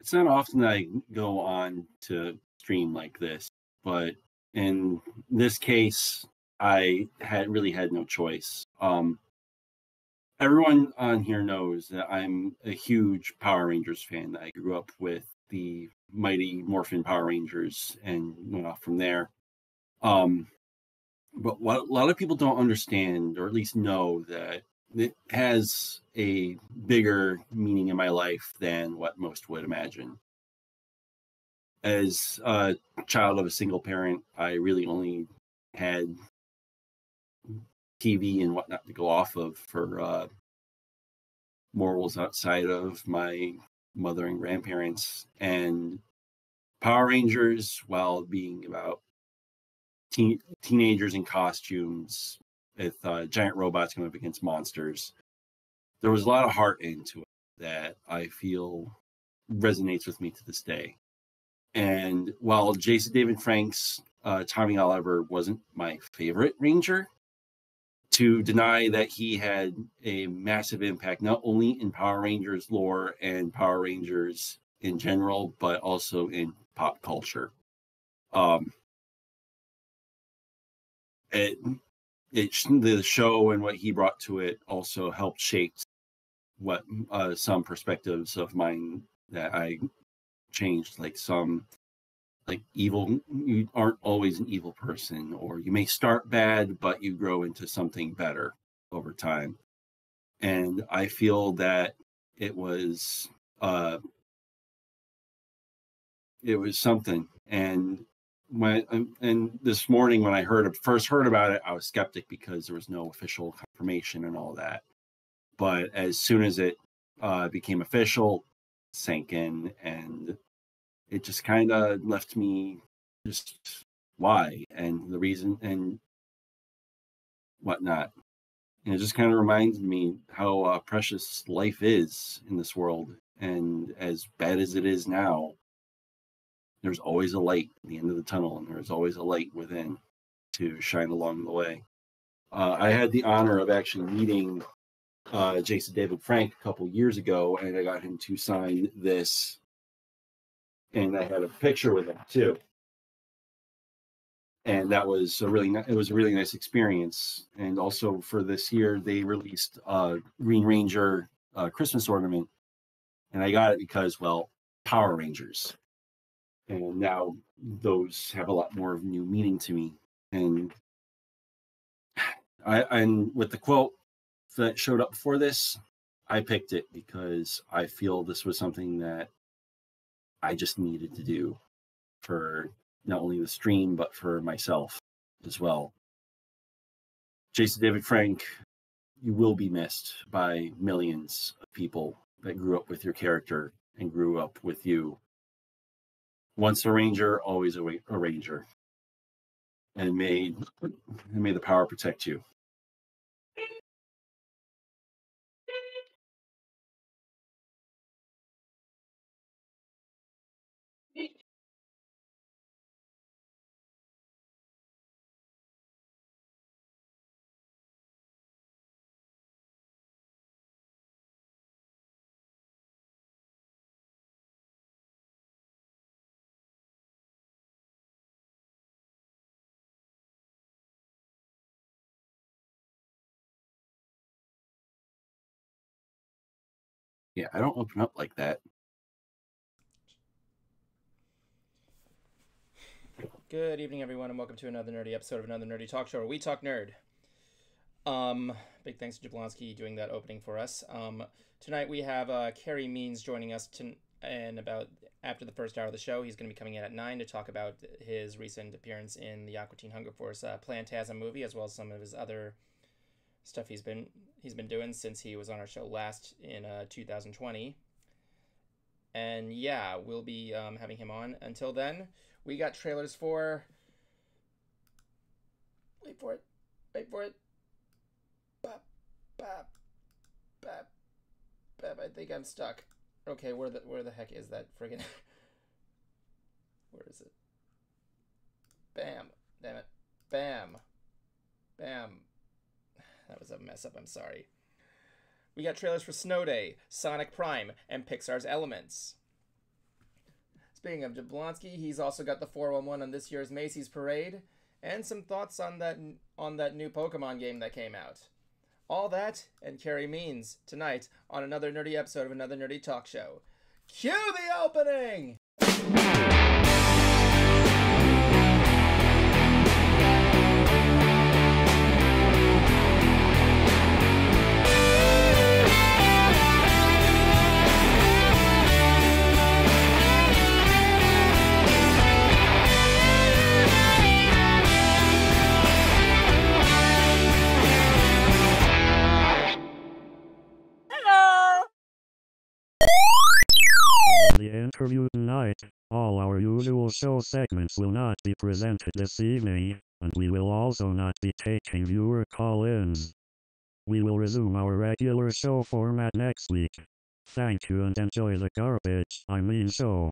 it's not often that I go on to stream like this, but in this case, I had really had no choice. Um, everyone on here knows that I'm a huge Power Rangers fan. I grew up with the mighty Morphin Power Rangers and went off from there. Um, but what a lot of people don't understand, or at least know, that it has a bigger meaning in my life than what most would imagine. As a child of a single parent, I really only had TV and whatnot to go off of for uh, morals outside of my mother and grandparents. And Power Rangers, while being about teen- teenagers in costumes with uh, giant robots going up against monsters, there was a lot of heart into it that I feel resonates with me to this day. And while Jason David Frank's uh, Tommy Oliver wasn't my favorite Ranger, to deny that he had a massive impact not only in Power Rangers lore and Power Rangers in general, but also in pop culture. Um, it, it the show and what he brought to it also helped shape what uh, some perspectives of mine that I changed, like some like evil you aren't always an evil person or you may start bad but you grow into something better over time. And i feel that it was uh it was something. And when um, and this morning when i heard first heard about it i was skeptic because there was no official confirmation and all that but as soon as it uh became official sank in and it just kind of left me just why and the reason and whatnot. And it just kind of reminds me how uh, precious life is in this world. And as bad as it is now, there's always a light at the end of the tunnel, and there's always a light within to shine along the way. Uh, I had the honor of actually meeting uh, Jason David Frank a couple years ago, and I got him to sign this and I had a picture with him too. And that was a really it was a really nice experience. And also for this year, they released a Green Ranger uh, Christmas ornament, and I got it because well, Power Rangers, and now those have a lot more of new meaning to me. And I and with the quote that showed up before this, I picked it because I feel this was something that I just needed to do for not only the stream, but for myself as well. Jason David Frank, you will be missed by millions of people that grew up with your character and grew up with you. Once a ranger, always a, a ranger. And may, and may the power protect you. Yeah, I don't open up like that. Good evening, everyone, and welcome to another nerdy episode of another nerdy talk show where we talk nerd. Um, big thanks to Jablonski doing that opening for us. Um, tonight we have uh, Carey Means joining us to, and about after the first hour of the show, he's going to be coming in at nine to talk about his recent appearance in the Aqua Teen Hunger Force uh, Plantasm movie, as well as some of his other stuff he's been he's been doing since he was on our show last in uh, 2020. And yeah, we'll be um, having him on. Until then, we got trailers for. Wait for it. Wait for it. Bop, bop, bop, bop. I think I'm stuck. Okay, where the where the heck is that friggin'? where is it? Bam. Damn it. Bam. Bam. That was a mess up. I'm sorry. We got trailers for Snow Day, Sonic Prime, and Pixar's Elements. Speaking of Jablonski, he's also got the 411 on this year's Macy's Parade and some thoughts on that on that new Pokemon game that came out. All that and Carey Means tonight on another nerdy episode of another nerdy talk show. Cue the opening! Interview tonight, all our usual show segments will not be presented this evening, and we will also not be taking viewer call-ins. We will resume our regular show format next week. Thank you and enjoy the garbage, I mean show.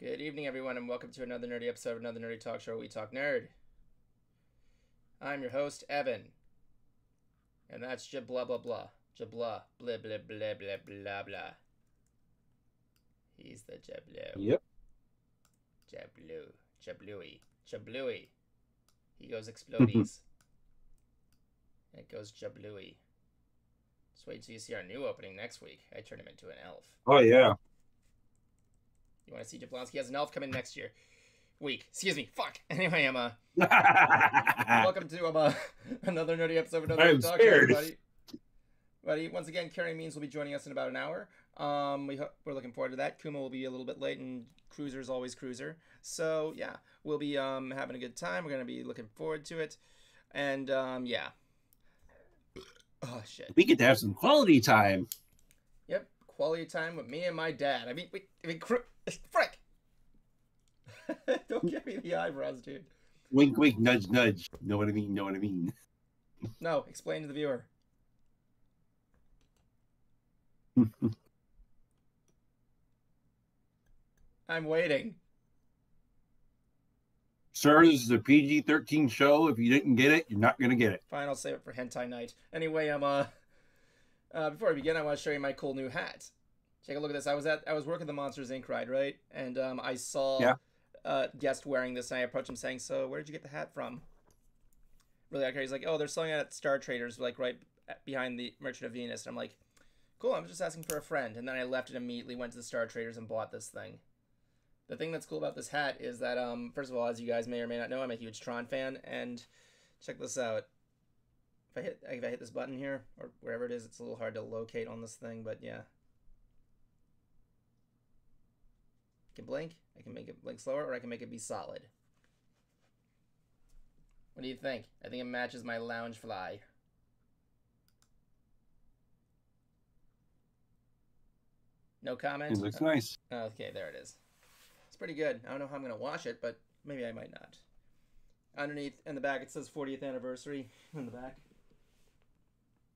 Good evening, everyone, and welcome to another nerdy episode of another nerdy talk show. We talk nerd. I'm your host, Evan, and that's Jib blah blah blah, blah blah blah blah blah blah. He's the Jablu, Yep. Jablu, Jablui, Jablui. He goes explodies. it goes Jablui. Just wait till you see our new opening next week. I turn him into an elf. Oh yeah. You want to see Jablonski as an elf come in next year? Week. Excuse me. Fuck. Anyway, I'm uh, welcome to um, uh, another nerdy episode of another I'm talk scared. everybody. Buddy, once again, Carey Means will be joining us in about an hour. Um, we ho- we're looking forward to that. Kuma will be a little bit late, and Cruiser's always Cruiser. So yeah, we'll be um having a good time. We're gonna be looking forward to it, and um yeah. Oh shit. we get to have some quality time. Yep, quality time with me and my dad. I mean, we, I mean, cr- frick. Don't give me the eyebrows, dude. Wink, wink, nudge, nudge. Know what I mean? Know what I mean? No, explain to the viewer. I'm waiting. Sir, this is a PG-13 show. If you didn't get it, you're not gonna get it. Fine, I'll save it for hentai night. Anyway, I'm uh, uh before I begin, I want to show you my cool new hat. Take a look at this. I was at I was working the Monsters Inc. ride, right? And um, I saw Yeah. uh guest wearing this, and I approached him saying, "So, where did you get the hat from?" Really, okay. He's like, "Oh, they're selling it at Star Traders, like right behind the Merchant of Venus." And I'm like, "Cool. I'm just asking for a friend." And then I left and immediately went to the Star Traders and bought this thing. The thing that's cool about this hat is that, um, first of all, as you guys may or may not know, I'm a huge Tron fan, and check this out. If I hit if I hit this button here or wherever it is, it's a little hard to locate on this thing, but yeah. I can blink. I can make it blink slower, or I can make it be solid. What do you think? I think it matches my Loungefly. No comment. It looks nice. Okay, there it is. It's pretty good. I don't know how I'm gonna wash it, but maybe I might not. Underneath in the back, it says 40th anniversary in the back.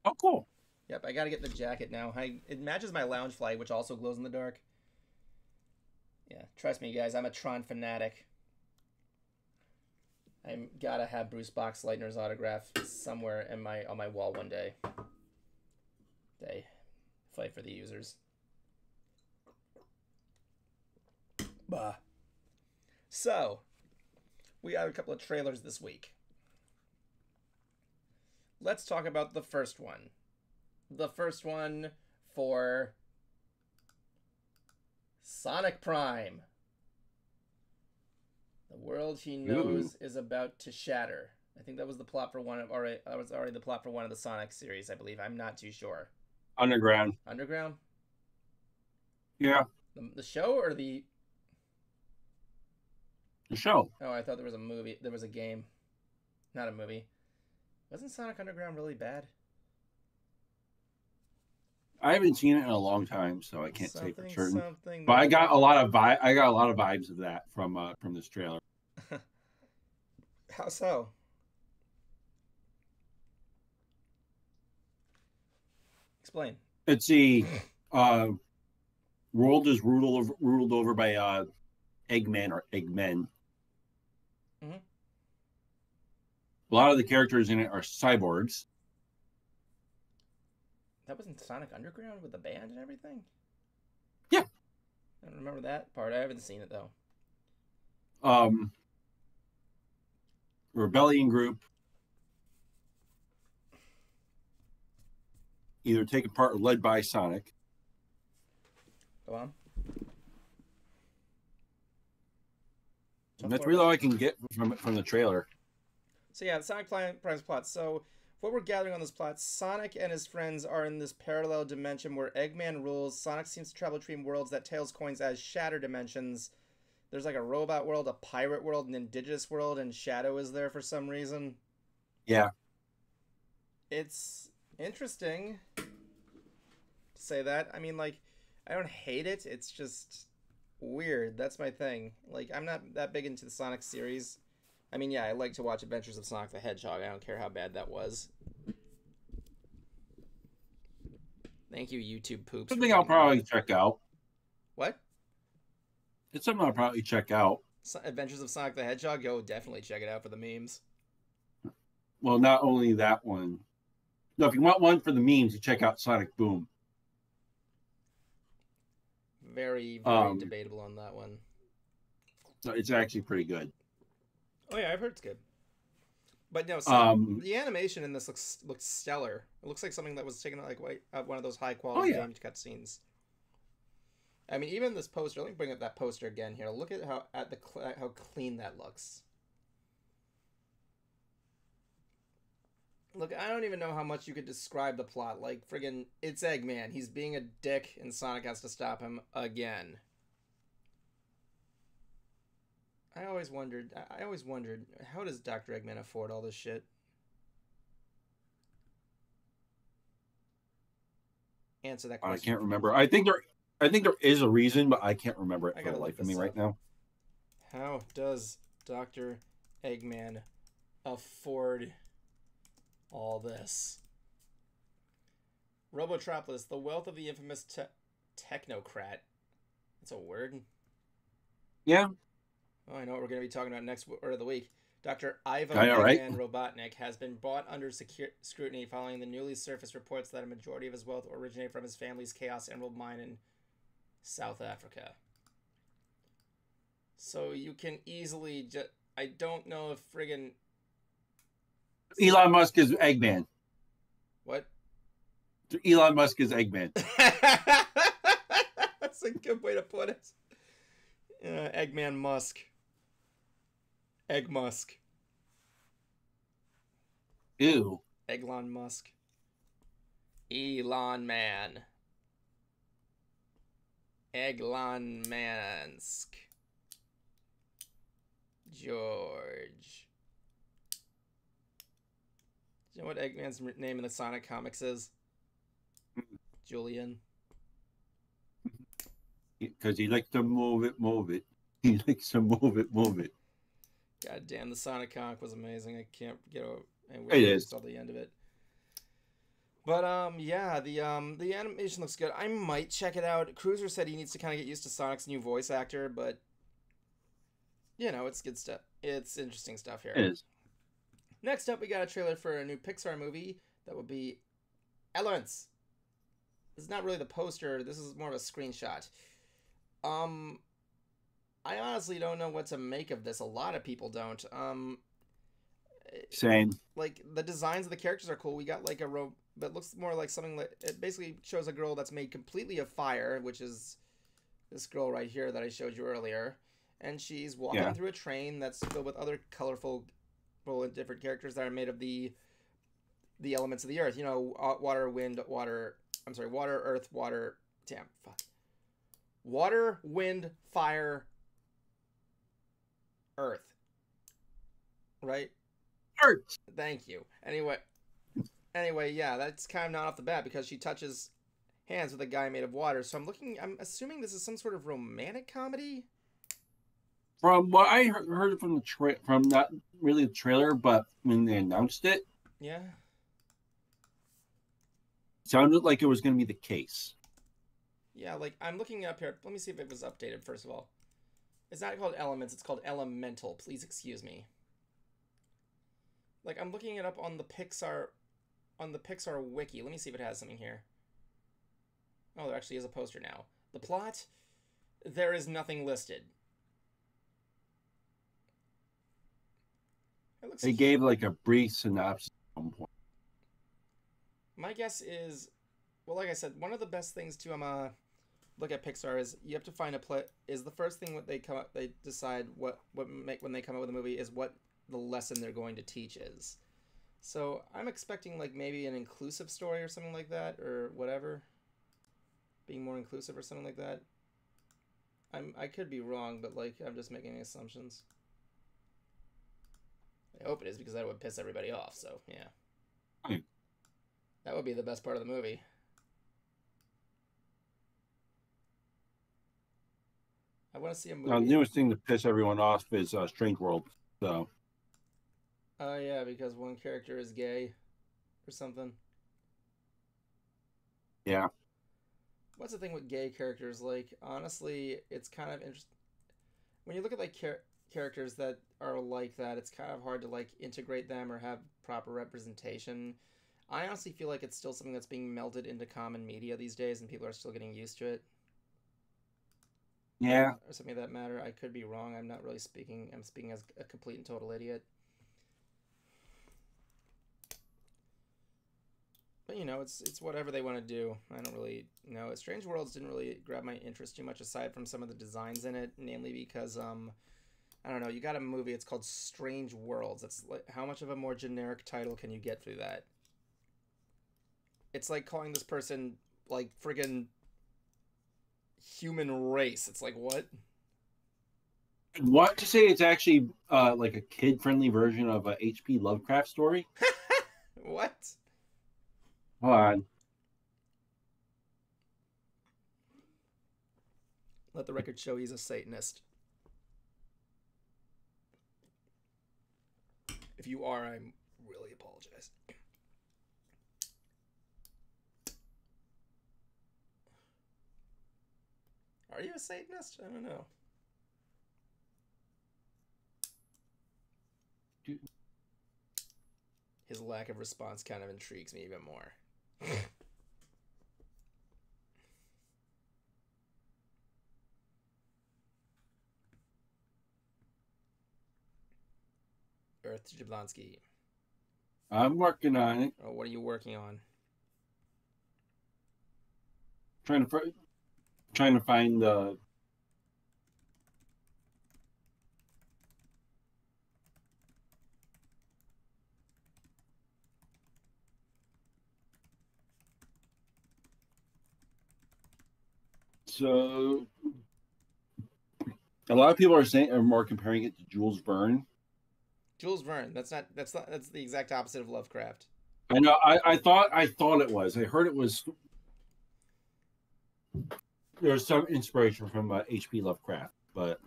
Oh, cool. Yep, I gotta get the jacket now. I, it matches my Loungefly, which also glows in the dark. Yeah, trust me, guys. I'm a Tron fanatic. I'm gotta have Bruce Boxleitner's autograph somewhere in my on my wall one day. They fight for the users. Bah. So, we have a couple of trailers this week. Let's talk about the first one. The first one for Sonic Prime. The world he knows is about to shatter. I think that was the plot for one of already. That was already the plot for one of the Sonic series, I believe. I'm not too sure. Underground. Underground, Yeah. the, the show or the The show. Oh, I thought there was a movie. There was a game, not a movie. Wasn't Sonic Underground really bad? I haven't seen it in a long time, so I can't say for certain. Something. But I got a lot of vi- I got a lot of vibes of that from uh, from this trailer. How so? Explain. It's the uh, world is ruled over, ruled over by uh, Eggman or Eggmen. Mhm. A lot of the characters in it are cyborgs. That wasn't Sonic Underground with the band and everything? Yeah. I don't remember that part. I haven't seen it though. Um, rebellion group either taken part or led by Sonic. Go on. That's really all I can get from from the trailer. So yeah, the Sonic Prime- Prime's plot. So what we're gathering on this plot, Sonic and his friends are in this parallel dimension where Eggman rules. Sonic seems to travel between worlds that Tails coins as shatter dimensions. There's like a robot world, a pirate world, an indigenous world, and Shadow is there for some reason. Yeah, It's interesting to say that. I mean, like, I don't hate it. It's just weird. That's my thing. Like, I'm not that big into the Sonic series. I mean, yeah, I like to watch Adventures of Sonic the Hedgehog. I don't care how bad that was. Thank you, YouTube poops. something I'll that. probably check out. What? It's something I'll probably check out. Adventures of Sonic the Hedgehog? Yo, definitely check it out for the memes. Well, not only that one. No, if you want one for the memes, you check out Sonic Boom. Very, very Um, debatable on that one. So It's actually pretty good. Oh yeah, I've heard it's good. But no, so Um, the animation in this looks looks stellar. It looks like something that was taken like one of those high quality Oh, yeah. games cutscenes. I mean, even this poster. Let me bring up that poster again here. Look at how at the cl- how clean that looks. Look, I don't even know how much you could describe the plot. Like, friggin', it's Eggman. He's being a dick, and Sonic has to stop him again. I always wondered. I- always wondered how does Doctor Eggman afford all this shit? Answer that question. I can't remember. I think there, I think there is a reason, but I can't remember it I for the life of me this right now. How does Doctor Eggman afford all this? Robotropolis, the wealth of the infamous te- technocrat. That's a word. Yeah, Oh, I know what we're going to be talking about next word of the week. Dr. Ivo I know, right? Robotnik has been brought under secure scrutiny following the newly surfaced reports that a majority of his wealth originated from his family's Chaos Emerald mine in South Africa. So you can easily just. I don't know if friggin. Elon Musk is Eggman. What? Elon Musk is Eggman. That's a good way to put it. Uh, Eggman Musk. Egg Musk. Ew. Eglon Musk. Elon Man. Eglon Mansk. George. Do you know what Eggman's name in the Sonic comics is? Julian. Because he likes to move it, move it. He likes to move it, move it. God damn, the Sonic comic was amazing. I can't get over. It wish I the end of it. But um, yeah, the um, the animation looks good. I might check it out. Cruiser said he needs to kind of get used to Sonic's new voice actor, but you know, it's good stuff. It's interesting stuff here. It is. Next up, we got a trailer for a new Pixar movie that will be Elements. This is not really the poster. This is more of a screenshot. Um, I honestly don't know what to make of this. A lot of people don't. Um, Same. like the designs of the characters are cool. We got like a robe that looks more like something that it basically shows a girl that's made completely of fire, which is this girl right here that I showed you earlier, and she's walking Yeah. through a train that's filled with other colorful, and different characters that are made of the the elements of the earth. You know, water, wind, water. I'm sorry, water, earth, water. Damn, fuck. Water, wind, fire, earth. Right. Earth. Thank you. Anyway, anyway, yeah, that's kind of not off the bat because she touches hands with a guy made of water. So I'm looking. I'm assuming this is some sort of romantic comedy. From what I heard from the tra- from not really the trailer, but when they announced it, Yeah. sounded like it was going to be the case. Yeah, like I'm looking up here. Let me see if it was updated first of all. It's not called Elements. It's called Elemental. Please excuse me. Like I'm looking it up on the Pixar on the Pixar wiki. Let me see if it has something here. Oh, there actually is a poster now. The plot? There is nothing listed. It looks They gave like a brief synopsis at one point. My guess is, well, like I said, one of the best things to um uh, look at Pixar is you have to find a play. Is the first thing what they come up, they decide what what make when they come up with a movie is what the lesson they're going to teach is. So I'm expecting like maybe an inclusive story or something like that or whatever, being more inclusive or something like that. I'm I could be wrong, but like I'm just making assumptions. I hope it is because that would piss everybody off. So yeah. Hmm. That would be the best part of the movie. I want to see a movie. Now, the newest thing to piss everyone off is uh, Strange World. So Oh yeah, because one character is gay, or something. yeah, What's the thing with gay characters? Like honestly, it's kind of interesting. When you look at like char- characters that are like that, it's kind of hard to like integrate them or have proper representation. I honestly feel like it's still something that's being melted into common media these days, and people are still getting used to it. Yeah. or something of that matter. I could be wrong. I'm not really speaking. I'm speaking as a complete and total idiot. But you know, it's it's whatever they want to do. I don't really know. Strange Worlds didn't really grab my interest too much, aside from some of the designs in it, namely because um, I don't know. You got a movie. It's called Strange Worlds. It's like how much of a more generic title can you get through that? It's like calling this person like friggin' human race. It's like what? What to say? It's actually uh, like a kid-friendly version of a H.P. Lovecraft story. what? Hold on. Let the record show he's a Satanist. If you are, I'm really apologize. Are you a Satanist? I don't know. Do- His lack of response kind of intrigues me even more. Earth Jablonski. I'm working on it. Oh, what are you working on? Trying to trying to find the So a lot of people are saying are more comparing it to Jules Verne. Jules Verne. That's not. That's not. That's the exact opposite of Lovecraft. I know. I, I thought I thought it was. I heard it was. There's some inspiration from uh, H.P. Lovecraft, but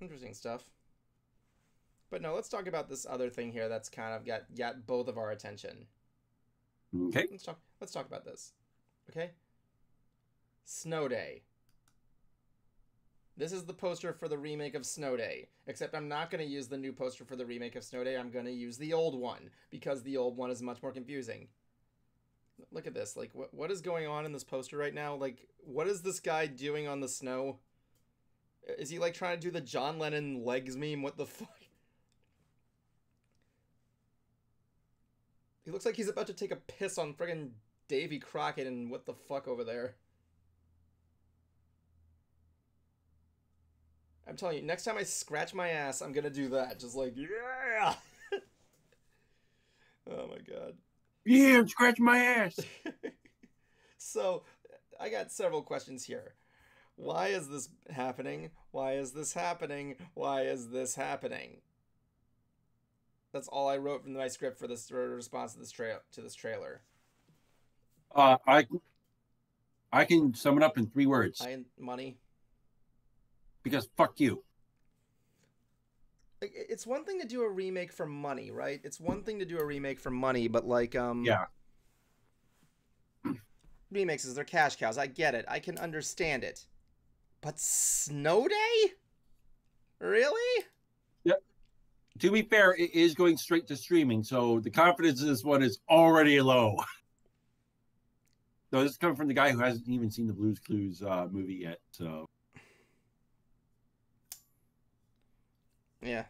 Interesting stuff. But no, let's talk about this other thing here that's kind of got got both of our attention. okay. Let's talk. Let's talk about this. Okay. Snow Day. This is the poster for the remake of Snow Day. Except I'm not going to use the new poster for the remake of Snow Day. I'm going to use the old one because the old one is much more confusing. Look at this. Like, what what is going on in this poster right now? Like, what is this guy doing on the snow? Is he like trying to do the John Lennon legs meme? What the fuck? He looks like he's about to take a piss on friggin' Davy Crockett and what the fuck over there. I'm telling you, next time I scratch my ass, I'm gonna do that. Just like, yeah! oh my god. Yeah, I'm scratching my ass. so, I got several questions here. Why is this happening? Why is this happening? Why is this happening? That's all I wrote from my script for this response to this trail to this trailer. Uh, I I can sum it up in three words. I money. Because fuck you. It's one thing to do a remake for money, right? It's one thing to do a remake for money, but like um Yeah. remixes they're cash cows. I get it. I can understand it. But Snow Day? Really? Yep. to be fair, it is going straight to streaming, so the confidence in this one is already low. so this is coming from the guy who hasn't even seen the Blues Clues uh, movie yet. So Yeah.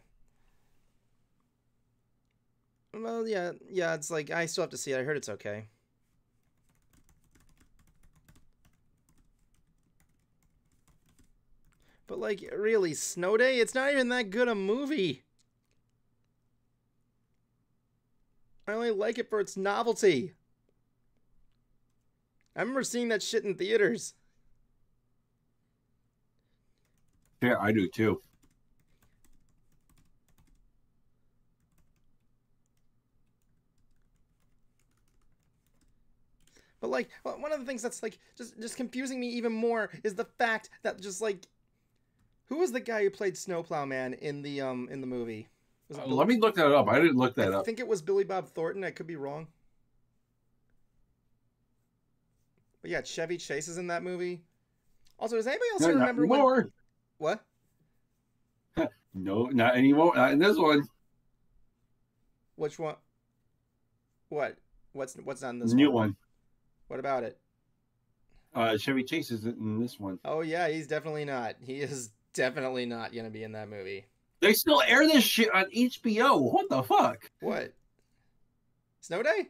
Well, yeah, yeah. It's like I still have to see it. I heard it's okay. But like, really, Snow Day? It's not even that good a movie. I only like it for its novelty. I remember seeing that shit in theaters. yeah, I do too. But like one of the things that's like just just confusing me even more is the fact that just like who was the guy who played Snowplow Man in the um in the movie? Uh, let me look that up. I didn't look that I up. I think it was Billy Bob Thornton. I could be wrong. But yeah, Chevy Chase is in that movie. Also, does anybody else No, not remember when? What? No, not anymore. Not in this one. Which one? What? What's what's on This this new one. What about it? Uh, Chevy Chase isn't in this one. Oh yeah, he's definitely not. He is definitely not gonna be in that movie. They still air this shit on HBO. What the fuck? What? Snow Day?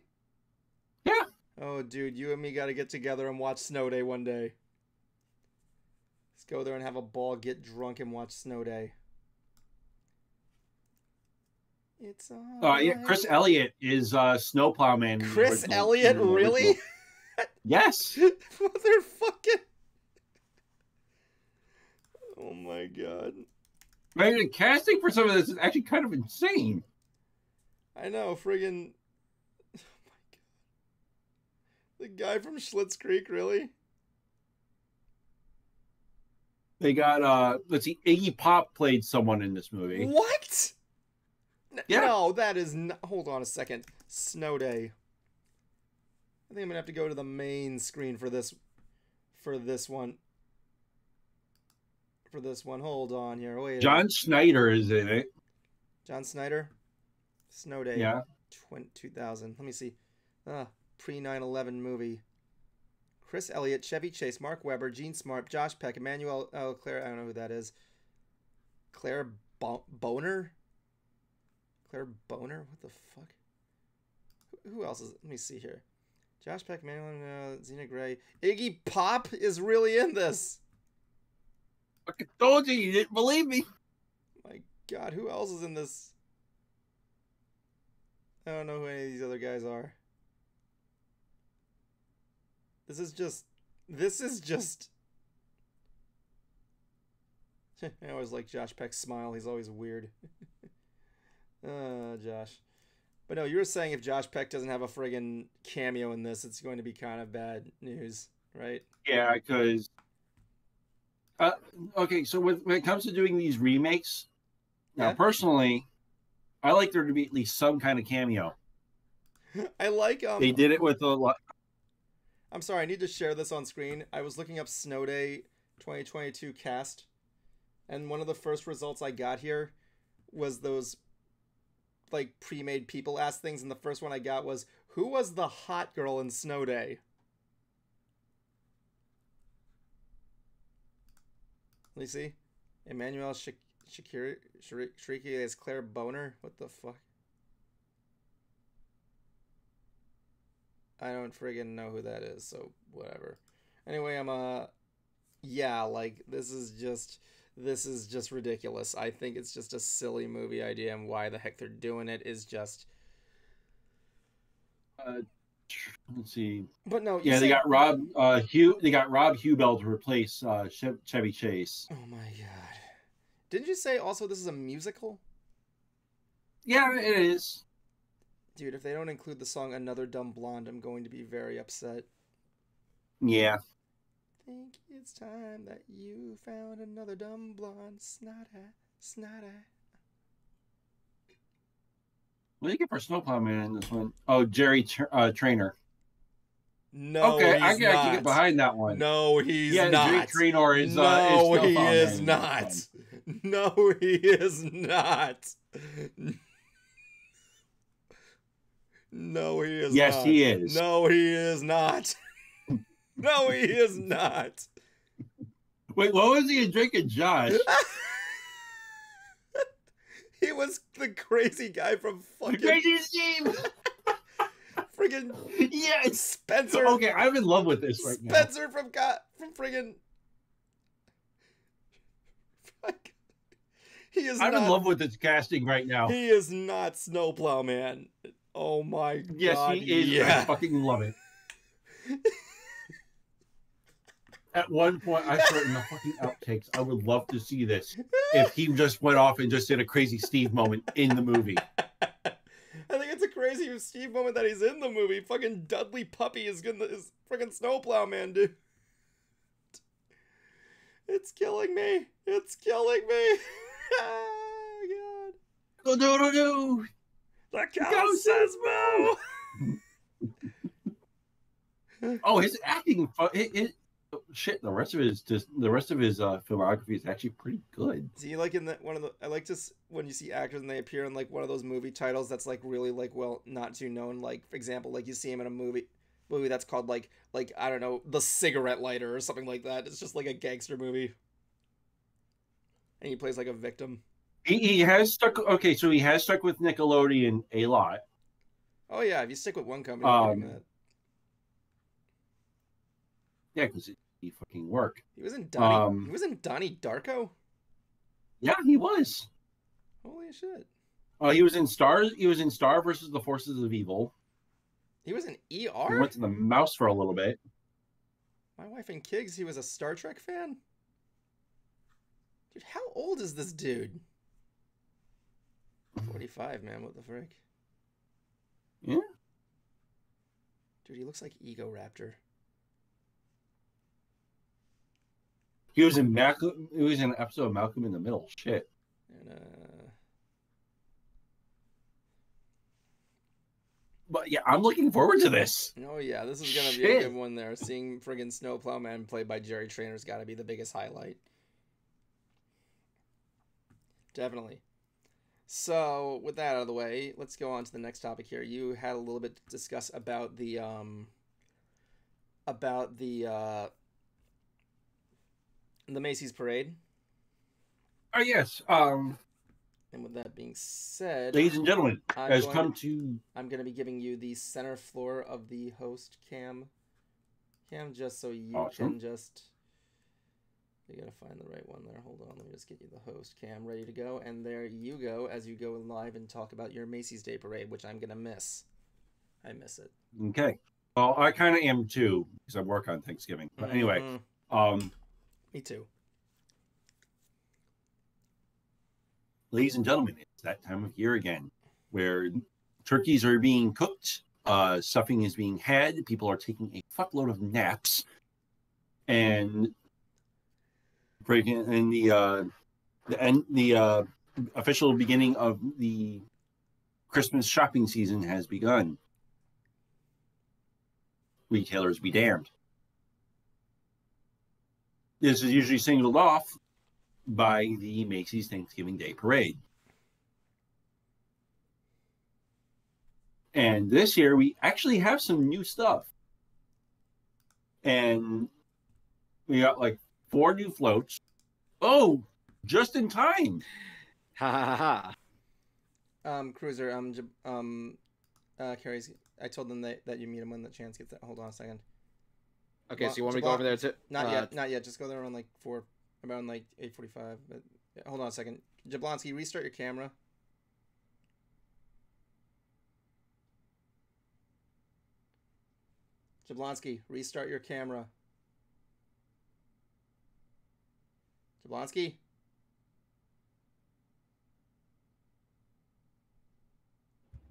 Yeah. Oh, dude, you and me got to get together and watch Snow Day one day. Let's go there and have a ball, get drunk, and watch Snow Day. It's all. Uh, yeah, Chris Elliott is uh, Snowplow Man. Chris Elliott, really? Yes. Motherfucking. Oh my god. I mean, the casting for some of this is actually kind of insane. I know, friggin'. Oh my god. The guy from Schitt's Creek, really? They got uh let's see, Iggy Pop played someone in this movie. What? N- Yeah. No, that is not. Hold on a second. Snow Day. I think I'm gonna have to go to the main screen for this. For this one. For this one. Hold on here. Wait. John. Schneider is in it. John Snyder. Snow Day. Yeah. Twen- 2000. Let me see. Ah, pre 9 11 movie. Chris Elliott, Chevy Chase, Mark Webber, Jean Smart, Josh Peck, Emmanuelle. Oh, Claire. I don't know who that is. Claire Bo- Boner? Claire Boner? What the fuck? Who- Who else is. Let me see here. Josh Peck, Emmanuelle, uh, Zena Grey. Iggy Pop is really in this. I told you you didn't believe me. My God, who else is in this? I don't know who any of these other guys are. This is just. This is just. I always like Josh Peck's smile. He's always weird. uh, Josh. But no, you were saying if Josh Peck doesn't have a friggin' cameo in this, it's going to be kind of bad news, right? Yeah, because uh okay, so with, when it comes to doing these remakes, now Yeah. personally, I like there to be at least some kind of cameo. I like um. They did it with a lot. I'm sorry, I need to share this on screen. I was looking up Snow Day 2022 cast, and one of the first results I got here was those like pre-made people ask things, and the first one I got was who was the hot girl in Snow Day? Let me see. Emmanuelle Shak- Shakiri Shri- Shriki as Claire Boner. What the fuck? I don't friggin' know who that is, so whatever. Anyway, I'm uh yeah, like this is just this is just ridiculous. I think it's just a silly movie idea and why the heck they're doing it is just Uh, let's see. But no, Yeah, they got Rob uh Hugh. They got Rob Huebel to replace uh Chev- Chevy Chase. Oh my god. Didn't you say also this is a musical? Yeah, it is. Dude, if they don't include the song Another Dumb Blonde, I'm going to be very upset. Yeah. Think it's time that you found another dumb blonde snot eye, snot eye. What do you get for Snowplow Man in this one? Oh, Jerry Tr- uh, Trainor. No, okay, I he's can actually not. get behind that one. No, he's yeah, not. Jerry Trainor is. no, uh, is he Snowplow is Man in not. No, he is not. No, he is Yes, not. he is. No, he is not. No, he is not. Wait, what was he drinking, Josh? he was the crazy guy from fucking Crazy Steve. friggin' yes. Spencer. Okay, I'm in love with this right now. Spencer from God from friggin' Fuck. He is I'm not. in love with this casting right now. He is not Snowplow Man. Oh my Yes, god. Yes, he is. I fucking love it. At one point, I thought in the fucking outtakes, I would love to see this if he just went off and just did a crazy Steve moment in the movie. I think it's a crazy Steve moment that he's in the movie. Fucking Dudley Puppy is gonna is freaking Snowplow Man, dude. It's killing me. It's killing me. oh Go do do do. The cow Go says moo. Oh, his acting. fu- It, it, shit. The rest of his just the rest of his uh, filmography is actually pretty good. See, like in the one of the, I like to when you see actors and they appear in like one of those movie titles that's like really like well not too known. Like for example, like you see him in a movie movie that's called like like I don't know, The Cigarette Lighter or something like that. It's just like a gangster movie, and he plays like a victim. He, he has stuck. Okay, so he has stuck with Nickelodeon a lot. Oh yeah, if you stick with one company, Um, can do that. Yeah, because fucking work. he was in Donnie. um, he was in Donnie Darko. Yeah, he was. Holy shit! Uh, he was in Stars. He was in Star versus the Forces of Evil. He was in He ER. went to the Mouse for a little bit. My wife and kids. He was a Star Trek fan. Dude, how old is this dude? Forty-five, man. What the frick? Yeah. Dude, he looks like Egoraptor. He was in Malcolm. He was in an episode of Malcolm in the Middle. Shit. And uh, But yeah, I'm looking forward to this. oh yeah, this is gonna be a good one. There, seeing friggin' Snowplow Man played by Jerry Trainor's got to be the biggest highlight. Definitely. So, with that out of the way, let's go on to the next topic here. You had a little bit to discuss about the um about the uh the Macy's parade. Oh yes. Um, And with that being said, ladies and gentlemen, I'm has going, come to I'm going to be giving you the center floor of the host cam cam just so you Awesome. can just you gotta find the right one there. Hold on, let me just get you the host cam ready to go, and there you go as you go live and talk about your Macy's Day Parade, which I'm gonna miss. I miss it. okay. Well, I kind of am too because I work on Thanksgiving. But anyway, Mhm. um, me too. ladies and gentlemen, it's that time of year again where turkeys are being cooked, uh, stuffing is being had, people are taking a fuckload of naps, and breaking in the uh, the end the uh, official beginning of the Christmas shopping season has begun. Retailers be damned. This is usually singled off by the Macy's Thanksgiving Day Parade. And this year we actually have some new stuff. And we got like four new floats. Oh, just in time. Ha ha ha ha. Um, Cruiser, um, um, uh, Carey's. I told them that, that you meet him when the chance gets. Hold on a second. Okay, Well, so you want me to well, go over there too? Not Uh, yet, not yet. Just go there around like four, around like eight forty-five. But yeah, hold on a second. Jablonski, restart your camera. Jablonski, restart your camera. Jablonski.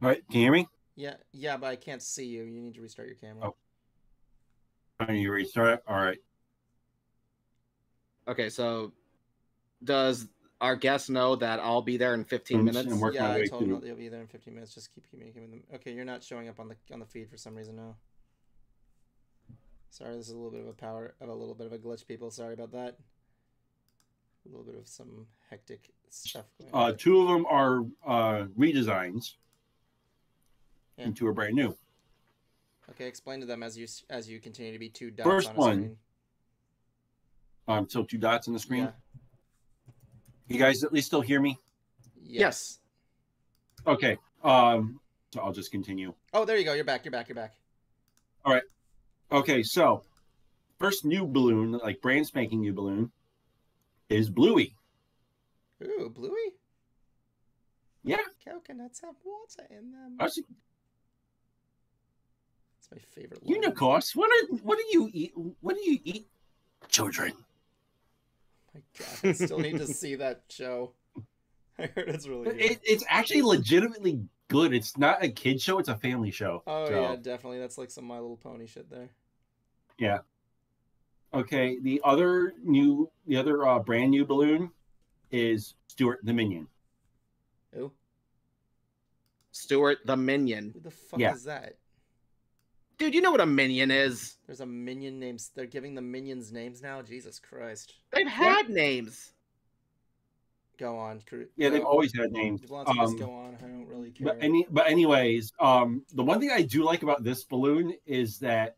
All right, can you hear me? Yeah, yeah, but I can't see you. You need to restart your camera. Oh. Can you restart? All right. Okay, so does our guest know that I'll be there in 15 And- minutes? yeah, I told him through. that you'll be there in 15 minutes. Just keep communicating with them. Okay, you're not showing up on the on the feed for some reason now. Sorry, this is a little bit of a power of a little bit of a glitch, people. Sorry about that. A little bit of some hectic stuff going Uh, on. two of them are uh, redesigns, Yeah. and two are brand new. Okay, explain to them as you as you continue to be two dots First on a one. screen. Um, so two dots on the screen. Yeah. You guys at least still hear me? Yes. Okay. Um, so I'll just continue. Oh, there you go. You're back. You're back. You're back. All right. Okay, so first new balloon, like brand spanking new balloon, is Bluey. Ooh, Bluey. Yeah, Coconuts have water in them. I my favorite. line. Unicorse. What are what do you eat? What do you eat? Children. My God, I still need to see that show. I heard it's really good. It, it's actually legitimately good. It's not a kid show; it's a family show. oh So, yeah, definitely. That's like some My Little Pony shit there. Yeah. Okay. The other new, the other uh, brand new balloon is Stuart the Minion. Who? Stuart the Minion. who the fuck Yeah. is that? Dude, you know what a minion is. There's a minion names. They're giving the minions names now. Jesus Christ. They've had names. Go on. Yeah, they've always had names. Um, go on. I don't really care. But any, but anyways, um, the one thing I do like about this balloon is that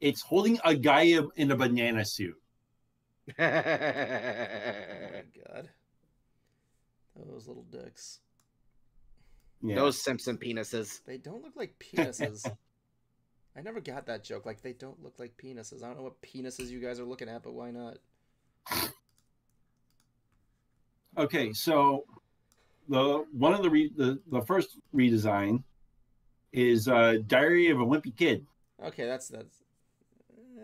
it's holding a guy in a banana suit. Oh my god. Those little dicks. Yeah. Those Simpson penises. They don't look like penises. I never got that joke. Like they don't look like penises. I don't know what penises you guys are looking at, but why not? Okay, so the one of the re, the, the first redesign is uh, Diary of a Wimpy Kid. Okay, that's that's.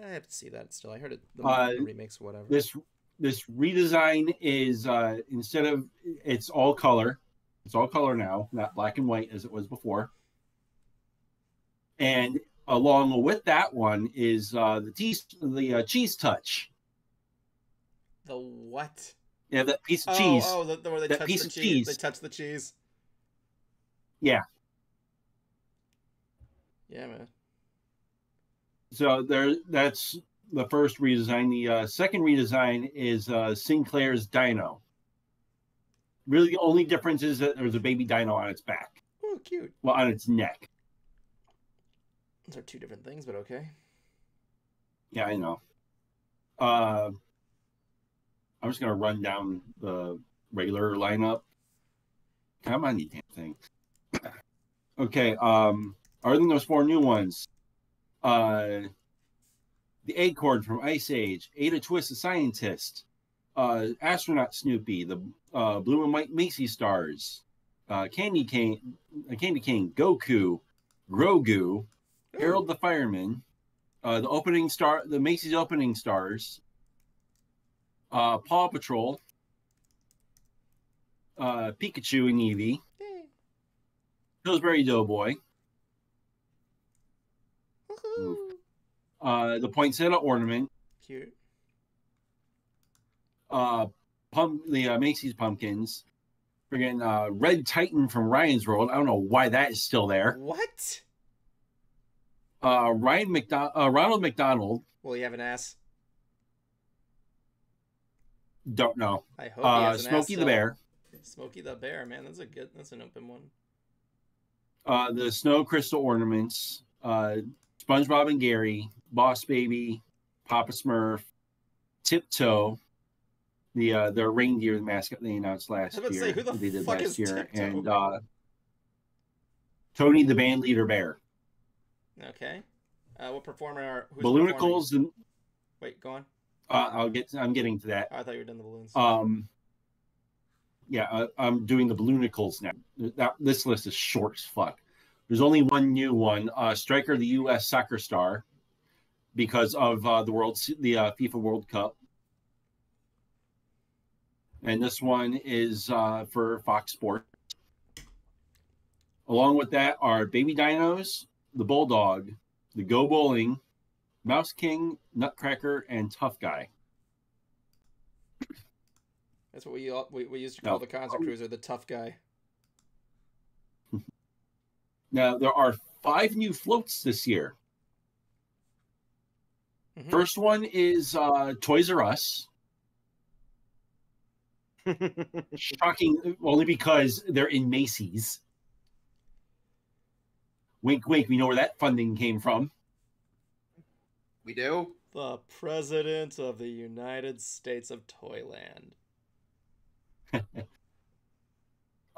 I have to see that still. I heard it. The, Uh, remakes, whatever. This this redesign is uh, instead of it's all color, it's all color now, not black and white as it was before. And along with that one is uh, the cheese the uh, cheese touch. The what? Yeah, that piece of Oh, cheese. oh, the, the, where they That touch piece the of cheese. cheese. They touch the cheese. Yeah. Yeah, man. So there, that's the first redesign. The uh, second redesign is uh, Sinclair's Dino. Really, the only difference is that there's a baby dino on its back, Oh, cute. well, on its neck. Those are two different things, but okay. Yeah, I know. Uh, I'm just gonna run down the regular lineup. Come on, you damn thing. Okay. Um, other than those four new ones, uh, the Acorn from Ice Age, Ada Twist, the Scientist, uh, Astronaut Snoopy, the uh, Blue and White Macy Stars, uh, Candy Cane, uh, Candy King, Goku, Grogu, Harold the Fireman, uh, the opening star, the Macy's opening stars, uh, Paw Patrol, uh, Pikachu and Eevee. Pillsbury Doughboy, uh, the Poinsettia Ornament, Cute. uh, pump, the uh, Macy's Pumpkins, friggin' uh, Red Titan from Ryan's World. I don't know why that is still there. What? Uh, Ryan McDonald, uh, Ronald McDonald, Will he have an ass? don't know. I hope he Uh, has an ass Smokey the still. Bear, Smokey the Bear, man, that's a good. That's an open one. uh, the Snow Crystal Ornaments, uh, SpongeBob and Gary, Boss Baby, Papa Smurf, Tiptoe, the uh, the reindeer mascot they announced last I was about to year. say, who the they did fuck last is year, Tiptoe? and uh, Tony the band leader bear, Okay. Uh, what performer are who's? Balloonicles, and Wait, go on. uh, I'll get I'm getting to that. Oh, I thought you were done the balloons. Um, yeah, I, I'm doing the Balloonicles now. That, this list is short as fuck. There's only one new one, uh, Striker, the U.S. soccer star, because of uh, the world, the uh, FIFA World Cup, and this one is uh, for Fox Sports. Along with that are Baby Dinos, the Bulldog, the Go Bowling, Mouse King, Nutcracker, and Tough Guy. That's what we, all, we we used to call No. the concert cruiser, the tough guy. Now there are five new floats this year. Mhm. First one is uh, Toys R Us. Shocking, only because they're in Macy's. Wink, wink. We know where that funding came from. we do. The President of the United States of Toyland.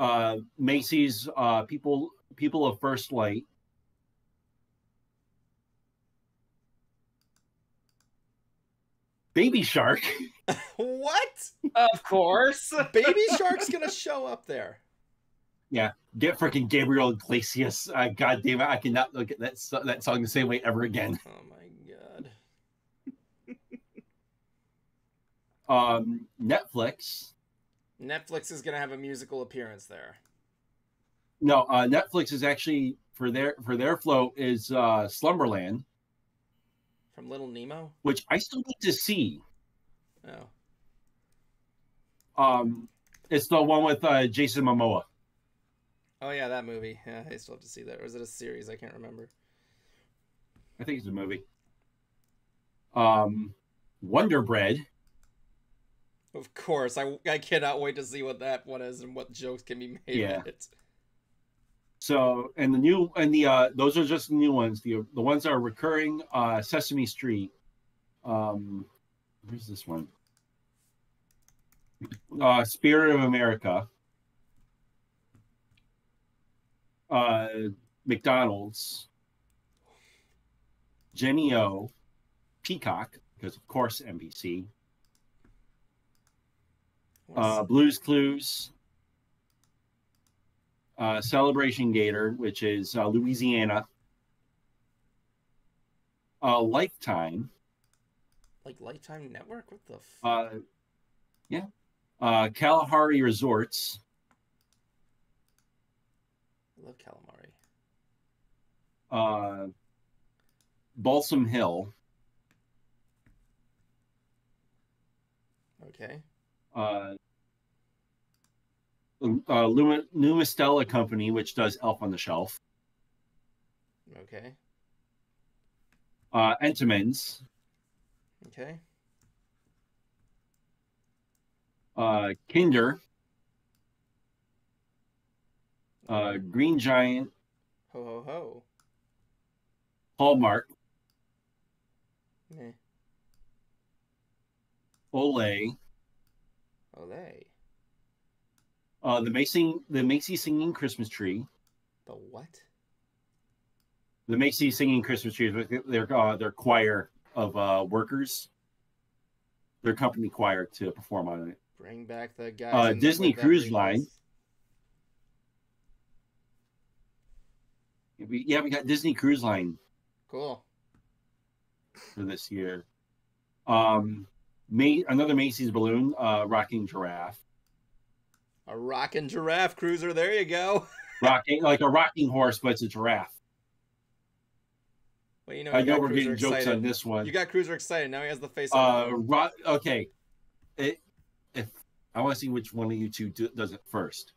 Uh, Macy's, uh, people, people of First Light. Baby Shark. what? Of course. Baby Shark's gonna show up there. Yeah, get freaking Gabriel Iglesias. Uh, God damn it! I cannot look at that so- that song the same way ever again. Oh my god. Um, Netflix. Netflix is gonna have a musical appearance there. No, uh, Netflix is actually for their for their flow is uh, Slumberland, From Little Nemo? which I still need to see. Oh. Um, it's the one with uh, Jason Momoa. Oh yeah, that movie. Yeah, I still have to see that. Or is it a series? I can't remember. I think it's a movie. Um, Wonder Bread. Of course, I, I cannot wait to see what that one is and what jokes can be made Yeah. it. So, and the new and the uh, those are just the new ones. The the ones that are recurring. Uh, Sesame Street. Um, where's this one? Uh, Spirit of America. Uh, McDonald's. Jennie-O. Peacock, because of course NBC. Uh, Blues Clues. Uh, Celebration Gator, which is uh, Louisiana. Uh, Lifetime. like Lifetime Network? What the? F- Uh, yeah. Uh, Kalahari Resorts. I love calamari. Uh, Balsam Hill. Okay. Uh, uh, Luma, Lumistella Company, which does Elf on the Shelf. Okay. Uh, Entenmann's. Okay. Uh, Kinder. Uh, Green Giant. Ho ho ho. Hallmark. Meh. Olay. Olay. Uh, the Macy the Macy singing Christmas tree. The what? The Macy singing Christmas tree is with their uh, their choir of uh, workers. Their company choir to perform on it. Bring back the guys. Uh, Disney Cruise Line. We, yeah, we got Disney Cruise Line Cool. for this year. Um, May another Macy's balloon, uh, rocking giraffe, A rocking giraffe cruiser. There you go. rocking like a rocking horse, but it's a giraffe. Well, you know, I know got we're Cruiser getting jokes excited. on this one. You got Cruiser excited. Now he has the face Uh, on. ro- okay. It, if I want to see which one of you two do, does it first,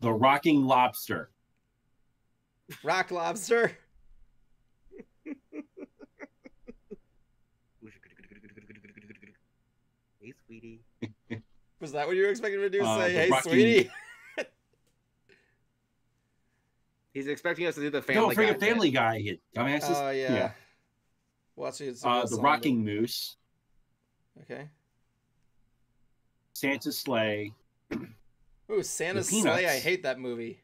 the rocking lobster. Rock lobster. Hey, sweetie. Was that what you were expecting me to do? Uh, Say, hey, rocking- sweetie. He's expecting us to do the No, family. freaking Guy bit. Family Guy, you dumbasses. Oh yeah. Yeah. Well, Uh, the song, rocking moose, Okay. Santa's sleigh, Ooh, Santa's sleigh. I hate that movie.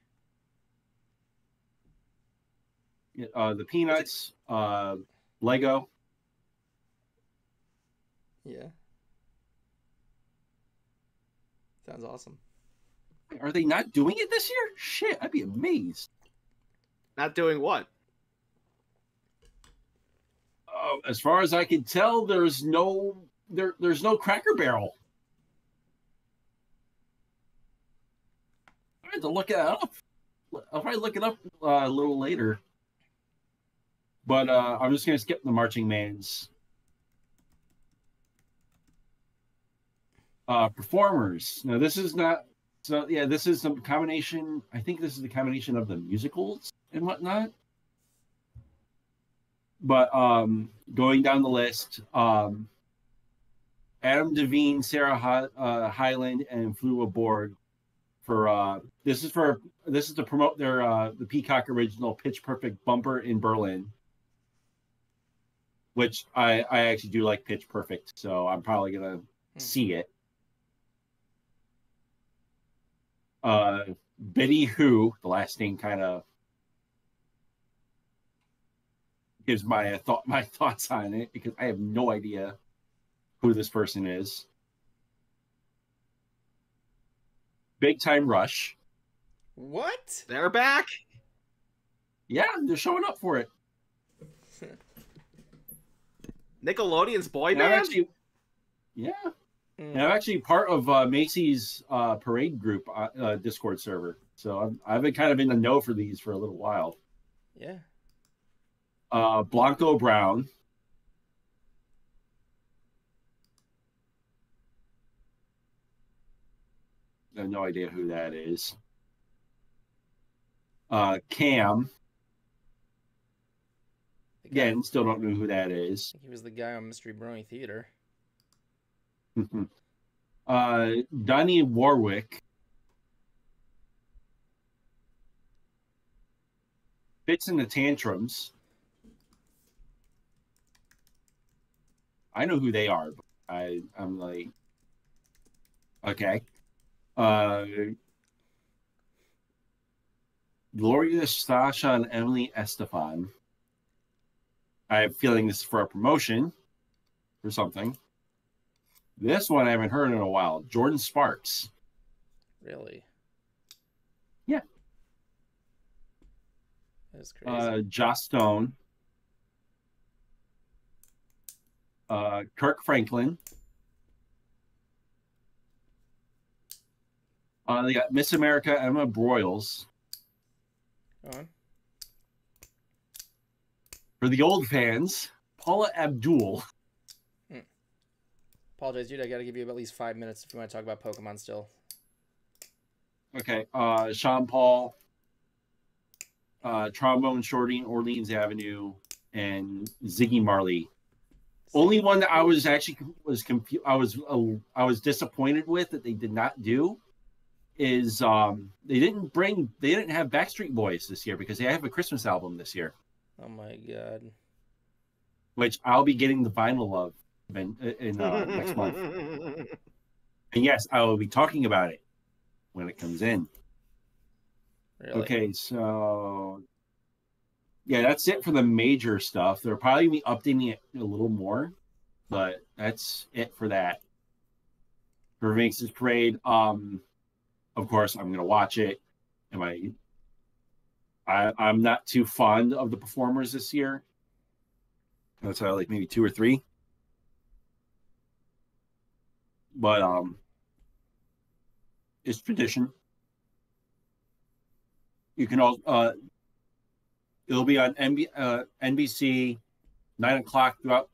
Uh, the Peanuts, uh, Lego. Yeah. Sounds awesome. Are they not doing it this year? Shit, I'd be amazed. Not doing what? Uh, as far as I can tell, there's no there. There's no Cracker Barrel. I had to look it up. I'll probably look it up uh, a little later. But uh, I'm just gonna skip the marching man's uh, performers. Now this is not. So yeah, this is some combination. I think this is the combination of the musicals and whatnot. But um, going down the list, um, Adam Devine, Sarah Hi- uh, Hyland, and Flula Borg for uh this is for this is to promote their uh the Peacock original Pitch Perfect bumper in Berlin. Which I I actually do like Pitch Perfect, so I'm probably gonna see it. Uh Betty Who, the last name kind of gives my thought my thoughts on it because I have no idea who this person is. Big Time Rush. What? They're back. Yeah, they're showing up for it. Nickelodeon's boy And I'm band. actually, yeah, Mm. and I'm actually part of uh, Macy's uh, parade group uh, uh, Discord server. So I'm, I've been kind of in the know for these for a little while. Yeah. Uh, Blanco Brown. I have no idea who that is. Uh, Cam. Again, still don't know who that is. He was the guy on Mystery Brony Theater. uh, Dionne Warwick. Fitz and the Tantrums. I know who they are, but I I'm like, okay. Uh, Gloria Sasha and Emily Estefan. I have a feeling this is for a promotion or something. This one I haven't heard in a while. Jordin Sparks. Really? Yeah. That's crazy. Uh, Joss Stone. Uh, Kirk Franklin. Uh, they got Miss America Emma Broyles. Go on. For the old fans, Paula Abdul. Apologize, dude. I got to give you at least five minutes if you want to talk about Pokemon still. Okay. Uh, Sean Paul. Uh, Trombone Shorty Orleans Avenue. And Ziggy Marley. Only one that I was actually was confused. I was uh, I was disappointed with that they did not do is um they didn't bring they didn't have Backstreet Boys this year because they have a Christmas album this year, Oh my god. which I'll be getting the vinyl of in, in uh, next month. And yes, I will be talking about it when it comes in. Really? Okay, so yeah, that's it for the major stuff. They're probably gonna be updating it a little more, but that's it for that. For Vince's Parade, um, of course, I'm gonna watch it. Am I? I I'm not too fond of the performers this year. That's how like maybe two or three. But um, it's tradition. You can all uh, it'll be on uh, NBC nine o'clock throughout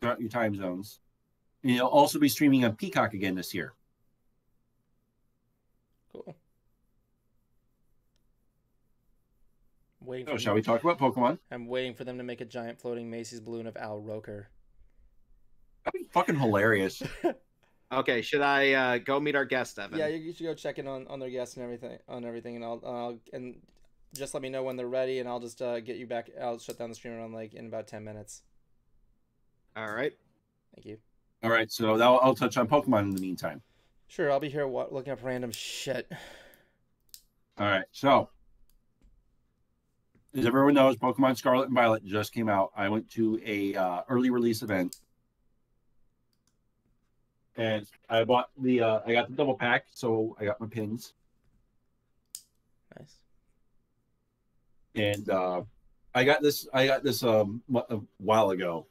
throughout your time zones. And it'll also be streaming on Peacock again this year. Cool. Waiting So, for shall we talk about Pokemon? I'm waiting for them to make a giant floating Macy's balloon of Al Roker. That'd be fucking hilarious. Okay, should I uh, go meet our guest, Evan? Yeah, you, you should go check in on, on their guests and everything on everything, and I'll, I'll and just let me know when they're ready, and I'll just uh, get you back. I'll shut down the stream around like in about ten minutes. All right. Thank you. All right, so that I'll touch on Pokemon in the meantime. Sure, I'll be here looking up random shit. All right, so as everyone knows, Pokemon Scarlet and Violet just came out. I went to a uh, early release event, and I bought the uh, I got the double pack, so I got my pins, Nice. and uh, I got this I got this um a while ago,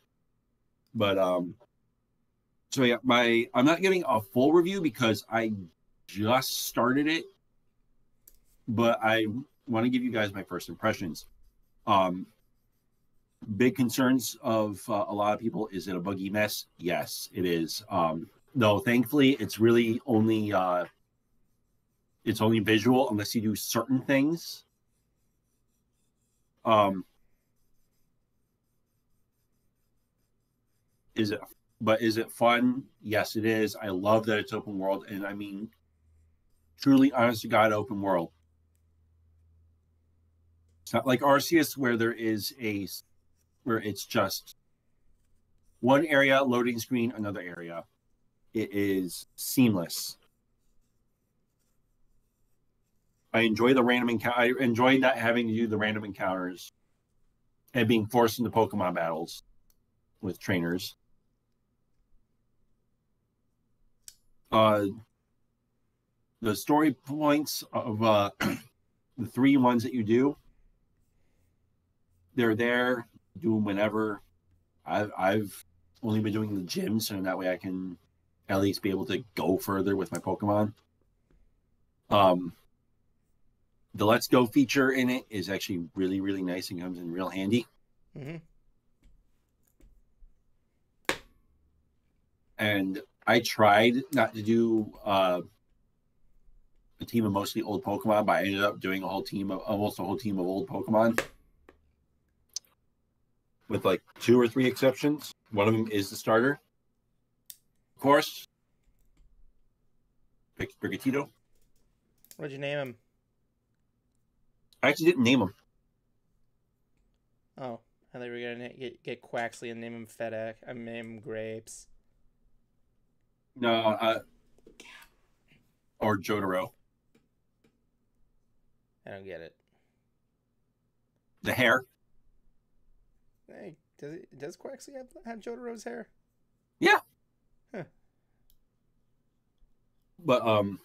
but um, so yeah, my I'm not giving a full review because I just started it, but I want to give you guys my first impressions. Um, big concerns of uh, a lot of people is it a buggy mess? Yes, it is. Um, no, thankfully, it's really only uh, it's only visual unless you do certain things. Um, is it But is it fun? Yes, it is. I love that it's open world, and I mean, truly, honest to God, open world. Not like Arceus where there is a where it's just one area loading screen, another area. It is seamless. I enjoy the random encounter. I enjoy not having to do the random encounters and being forced into Pokemon battles with trainers. Uh, the story points of uh, the three ones that you do, they're there. Do them whenever. I've I've only been doing the gym, so that way I can at least be able to go further with my Pokemon. Um, the Let's Go feature in it is actually really really nice and comes in real handy. Mm-hmm. and I tried not to do uh, a team of mostly old Pokemon, but I ended up doing a whole team of almost a whole team of old Pokemon, with like two or three exceptions. One of them is the starter, of course. Picked Sprigatito. What'd you name him? I actually didn't name him. Oh, I thought we were gonna get get Quaxly and name him Fedak. I name him Grapes. No, uh, or Jotaro. I don't get it. The hair. Hey, does it, does Quaxly have, have Jotaro's hair? Yeah. But um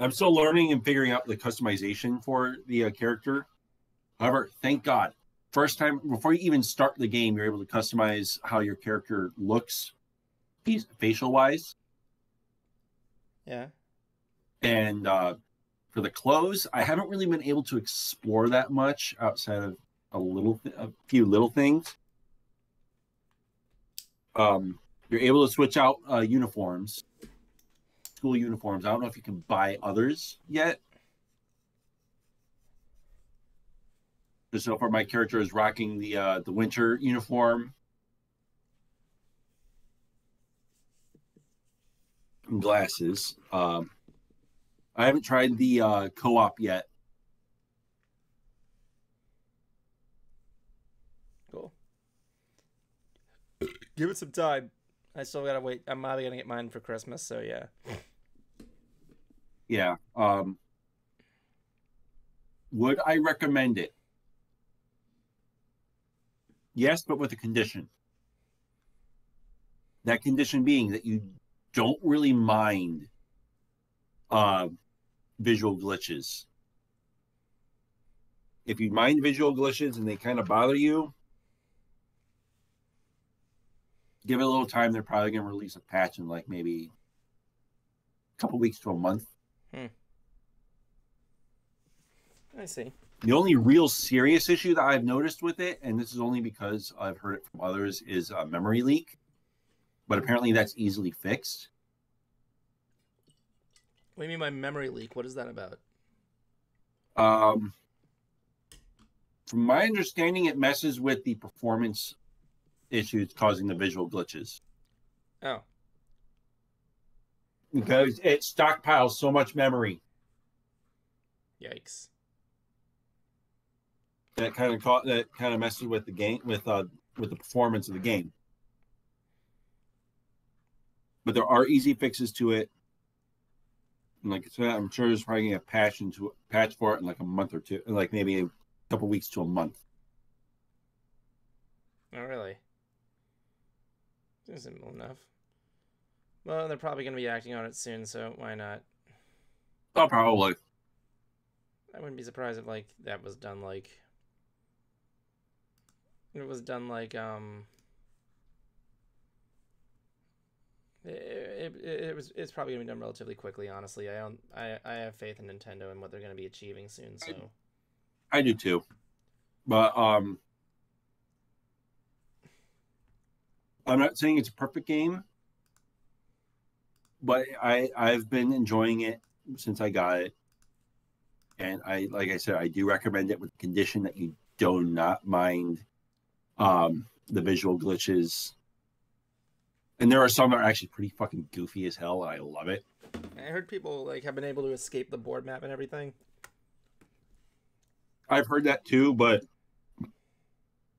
i'm still learning and figuring out the customization for the uh, character however thank god first time before you even start the game you're able to customize how your character looks facial wise Yeah. and uh for the clothes i haven't really been able to explore that much outside of a little a few little things. Um you're able to switch out uh, uniforms school uniforms. I don't know if you can buy others yet. So far my character is rocking the uh the winter uniform. Glasses um i haven't tried the uh co-op yet Cool. Give it some time. I still gotta wait. I'm probably gonna get mine for Christmas, so yeah. Yeah. Um would I recommend it? Yes, but with a condition. That condition being that you don't really mind uh visual glitches. If you mind visual glitches and they kind of bother you, give it a little time. They're probably going to release a patch in like maybe a couple weeks to a month. Hmm. I see. The only real serious issue that I've noticed with it, and this is only because I've heard it from others, is a memory leak. But apparently that's easily fixed. What do you mean by memory leak? What is that about? Um, from my understanding, it messes with the performance issues causing the visual glitches Oh, because it stockpiles so much memory yikes. that kind of caught that kind of messes with the game with uh with the performance of the game. But there are easy fixes to it. And like I said, I'm sure there's probably a patch into patch for it in like a month or two, like maybe a couple weeks to a month. Oh, really? Simple enough. Well, they're probably gonna be acting on it soon, so why not? Oh, probably. I wouldn't be surprised if like that was done like it was done like um it, it, it was it's probably gonna be done relatively quickly honestly i don't i i have faith in nintendo and what they're gonna be achieving soon so I do too. But um I'm not saying it's a perfect game, but I I've been enjoying it since I got it. And I like I said, I do recommend it with the condition that you do not mind Um, the visual glitches, and there are some that are actually pretty fucking goofy as hell. And I love it. I heard people like have been able to escape the board map and everything. I've heard that too, but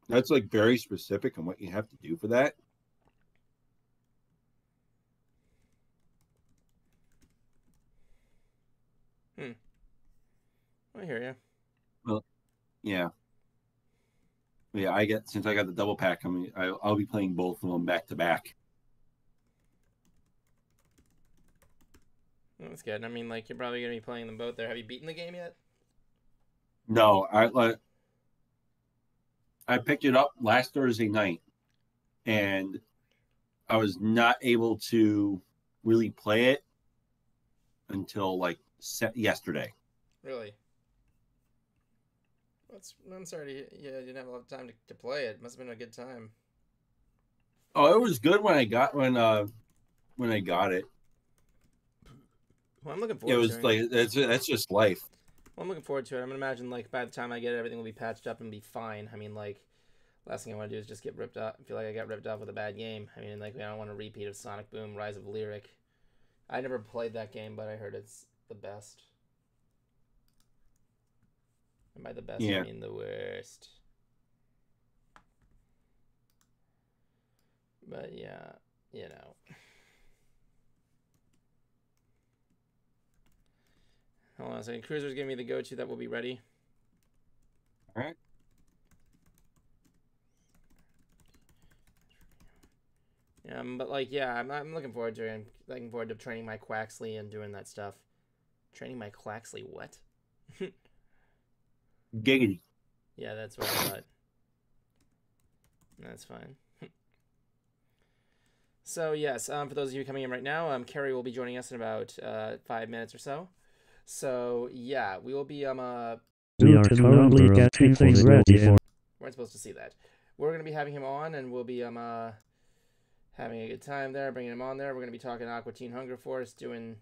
that's like very specific on what you have to do for that. Hmm. I hear you. Well, yeah. Yeah, I get since I got the double pack. I mean, I, I'll be playing both of them back to back. That's good. I mean, like you're probably gonna be playing them both there. Have you beaten the game yet? No, I like. I picked it up last Thursday night, and I was not able to really play it until like set yesterday. Really? That's. I'm sorry. To, yeah, you didn't have a lot of time to, to play it. Must have been a good time. Oh, it was good when I got when uh when I got it. Well, I'm looking forward. It was to like that's that's just life. Well, I'm looking forward to it. I'm gonna imagine like by the time I get it, everything will be patched up and be fine. I mean, like, last thing I want to do is just get ripped off. Feel like I got ripped off with a bad game. I mean, like, I don't want a repeat of Sonic Boom: Rise of Lyric. I never played that game, but I heard it's the best. And by the best, Yeah. I mean the worst. But yeah, you know. On a second. Cruiser's giving me the go-to that will be ready. Alright. Um, but like, yeah, I'm, I'm looking forward to it. I'm looking forward to training my Quaxly and doing that stuff. Training my Quaxly, what? Giggity. Yeah, that's what I thought. That's fine. so yes, um, for those of you coming in right now, um, Carey will be joining us in about uh, five minutes or so. So yeah, we will be um uh We are to currently getting things ready be for weren't supposed to see that. We're gonna be having him on, and we'll be um uh having a good time there, bringing him on there. We're gonna be talking Aqua Teen Hunger Force, doing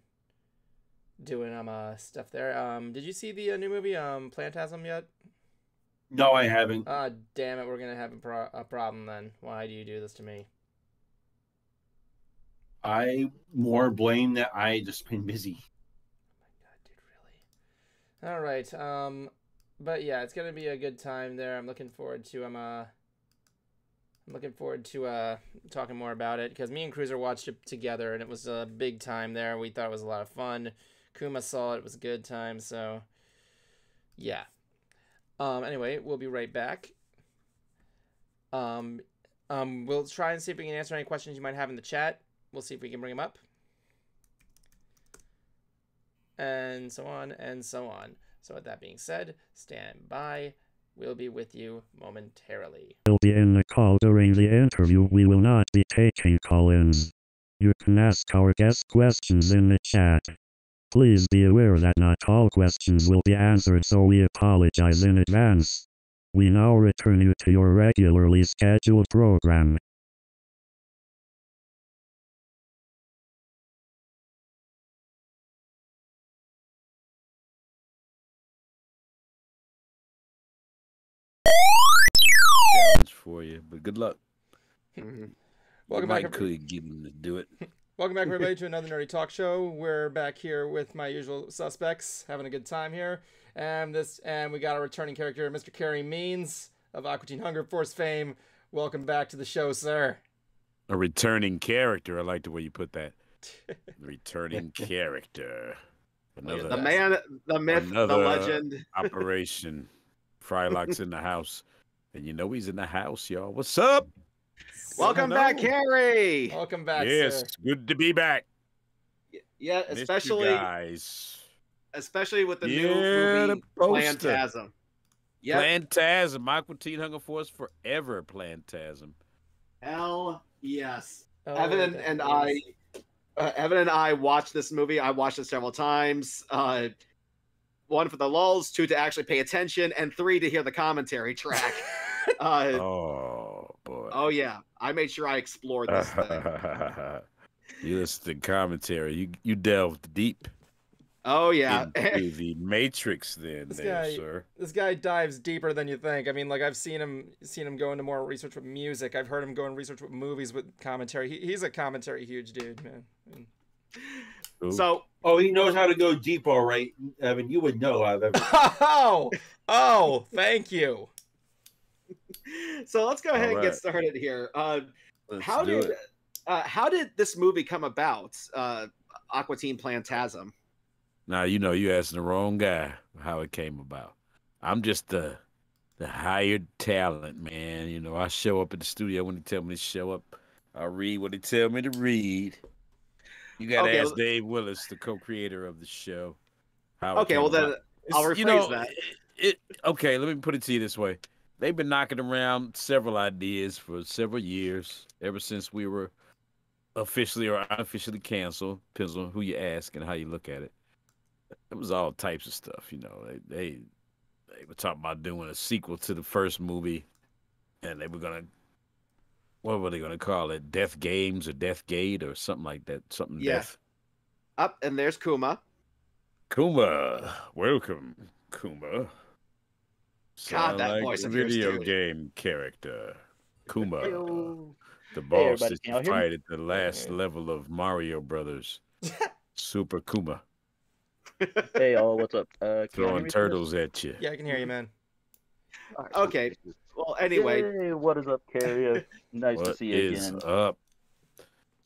doing um uh stuff there. Um, did you see the uh, new movie um Plantasm yet? No, I haven't. Ah, damn it, we're gonna have a, pro- a problem then. Why do you do this to me? I more blame that I just been busy. All right. Um, but yeah, it's gonna be a good time there. I'm looking forward to I'm uh. I'm looking forward to uh talking more about it because me and Cruiser watched it together and it was a big time there. We thought it was a lot of fun. Kuma saw it; it was a good time. So, yeah. Um. Anyway, we'll be right back. Um. Um. We'll try and see if we can answer any questions you might have in the chat. We'll see if we can bring them up. And so on and so on. So, with that being said, stand by. We'll be with you momentarily. will be in the call during the interview. We will not be taking call-ins. You can ask our guest questions in the chat. Please be aware that not all questions will be answered, so we apologize in advance. We now return you to your regularly scheduled program. For you, but good luck. Mhm. Welcome Mike back, every- could get him to do it. Welcome back, everybody, to another Nerdy Talk Show. We're back here with my usual suspects, having a good time here. And this, and we got a returning character, Mr. Carey Means of Aqua Teen Hunger Force fame. Welcome back to the show, sir. A returning character. I like the way you put that. Returning character. Another The man, the myth, the legend. operation. Frylock's in the house. And you know he's in the house, y'all. What's up? Welcome back, Hello. Carey. Welcome back, yes, sir. good to be back. Yeah, Missed you especially guys. especially with the Yeah, new movie the poster. Plantasm. Yeah, Plantasm. Aqua Teen Hunger Force forever. Plantasm. hell yes. Oh, Evan and is- I, uh, Evan and I watched this movie. I watched it several times. Uh, one for the lulls, two to actually pay attention, and three to hear the commentary track. uh, Oh boy. oh yeah, I made sure I explored this thing. you listen to commentary. You you delved deep. Oh yeah. into the Matrix, then, This there, guy- sir. This guy dives deeper than you think. I mean, like I've seen him seen him go into more research with music. I've heard him go and research with movies with commentary. He, he's a commentary huge dude, man. And- Cool. so Oh, he knows how to go deep, all right. Evan, you would know. I've ever. Oh, oh, thank you. So let's go ahead and get started here. Uh, how did uh, how did this movie come about? Uh, Aqua Teen Plantasm. Now you know you asking the wrong guy how it came about. I'm just the the hired talent, man. You know, I show up at the studio when they tell me to show up. I read what they tell me to read. You gotta Okay, ask Dave Willis, the co-creator of the show. How Okay, well then. I'll rephrase that. It, it okay. Let me put it to you this way: they've been knocking around several ideas for several years, ever since we were officially or unofficially canceled. Depends on who you ask and how you look at it. It was all types of stuff, you know. They they they were talking about doing a sequel to the first movie, and they were gonna. What were they gonna call it? Death Games or Death Gate or something like that? Something Yeah. Death. Up and there's Kuma. Kuma, welcome, Kuma. Sound that like voice a of yours, video too. game character. Kuma, Yo. the boss everybody, that you y'all hear me? fight at the last Hey. level of Mario Brothers. Super Kuma, Hey, all, what's up? Uh, can y'all hear throwing me through turtles at you. Yeah, I can hear you, man. this? All right, cool. Okay. Well, anyway, Hey, what is up, Carey? Uh, nice to see you is again. up?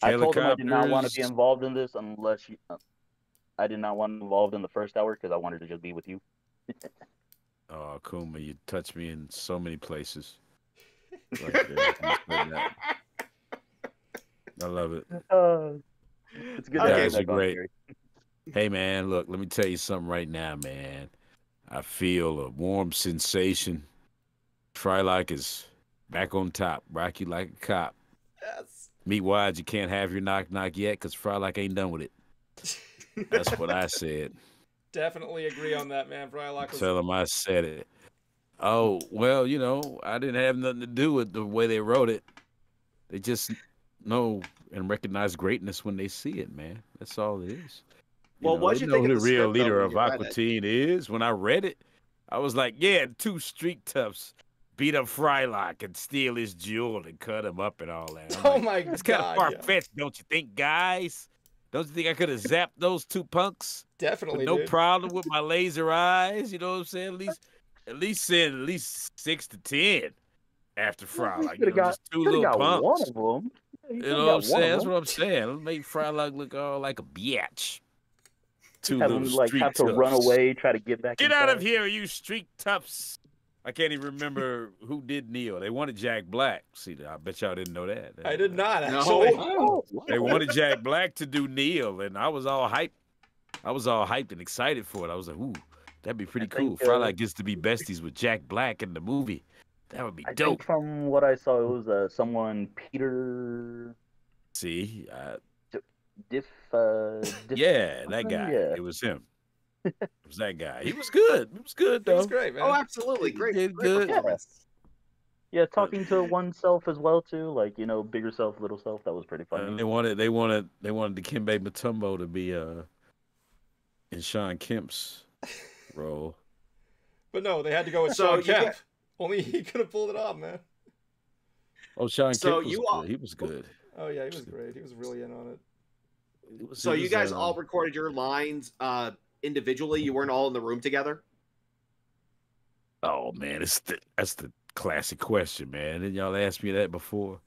I told him I did not want to be involved in this unless you. Uh, I did not want to be involved in the first hour because I wanted to just be with you. Oh, Kuma, you touch me in so many places. Right. I'm just putting that- I love it. Uh, it's good. to Okay. Guys are great. Hey man, look, let me tell you something right now, man. I feel a warm sensation. Frylock is back on top. Rock you like a cop. Yes. Meet wise, you can't have your knock knock yet because Frylock ain't done with it. That's what I said. Definitely agree on that, man. Frylock was Tell him I said it. Oh, well, you know, I didn't have nothing to do with the way they wrote it. They just know and recognize greatness when they see it, man. That's all it is. Well, know, what'd they you know think who the the real leader of you read Aqua? Teen is? When I read it, I was like, yeah, two street toughs beat up Frylock and steal his jewel and cut him up and all that. I'm Oh like, my That's kind of far yeah. fetched, don't you think, guys? Don't you think I could have zapped those two punks? Definitely. with no dude. problem with my laser eyes. You know what I'm saying? At least, at least send at least six to ten after Frylock. You could've know, got- just two Could've little got pumps. one of them. You know what I'm saying? That's what I'm saying. Let's make Frylock look all like a biatch. Two Have little him like street have to run away, try to get back. Get out of here, you street toughs! I can't even remember who did Neo. They wanted Jack Black. See, I bet y'all didn't know that. I did not actually. Oh, They wanted Jack Black to do Neil, and I was all hyped. I was all hyped and excited for it. I was like, "Ooh, that'd be pretty I cool." think, uh, gets to be besties with Jack Black in the movie. That would be I dope. think from what I saw, it was uh, someone Peter See, uh, Diff. Uh, Diff yeah, that guy. Yeah. It was him. it was that guy. He was good. He was good It though. was great, man. oh, absolutely, He great, did great good. performance. Yeah, talking to oneself as well too, like you know, bigger self, little self. That was pretty funny. And they wanted, they wanted, they wanted Dikembe Mutombo to be uh in Shawn Kemp's role. But no, they had to go with So Shawn Kemp. get- Only he could have pulled it off, man. Oh, Shawn So Kemp was you good. all- He was good. Oh yeah, he was great. He was really in on it. He was- So he you guys uh, all recorded your lines uh, individually. You weren't all in the room together. Oh man, it's the, that's the classic question, man. Didn't y'all ask me that before?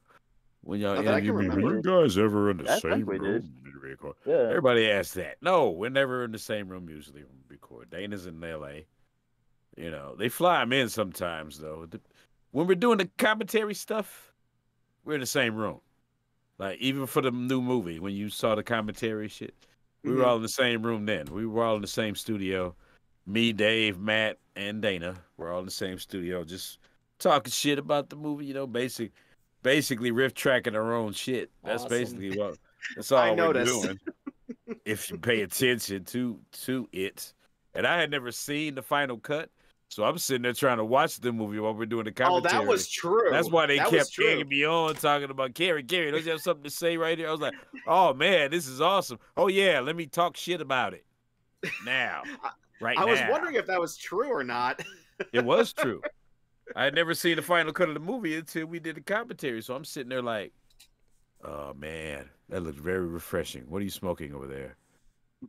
When y'all Not that I can me, were you guys ever in the I same room? did. to record?" Yeah. Everybody asks that. No, we're never in the same room usually when we record. Dana's in L.A. You know, they fly him in sometimes though. When we're doing the commentary stuff, we're in the same room. Like even for the new movie, when you saw the commentary shit, we were Mhm. all in the same room then. We were all in the same studio. Me, Dave, Matt, and Dana were all in the same studio, just talking shit about the movie. You know, basic, basically riff tracking our own shit. That's Awesome. basically what. That's all I we're noticed. doing. if you pay attention to to it, and I had never seen the final cut, so I'm sitting there trying to watch the movie while we're doing the commentary. Oh, that was true. That's why they That kept true. egging me on talking about Carey. Carey, don't you have something to say right here? I was like, oh man, this is awesome. Oh yeah, let me talk shit about it. now, right I was wondering if that was true or not. it was true. I had never seen the final cut of the movie until we did the commentary. So I'm sitting there like, oh man, that looks very refreshing. What are you smoking over there?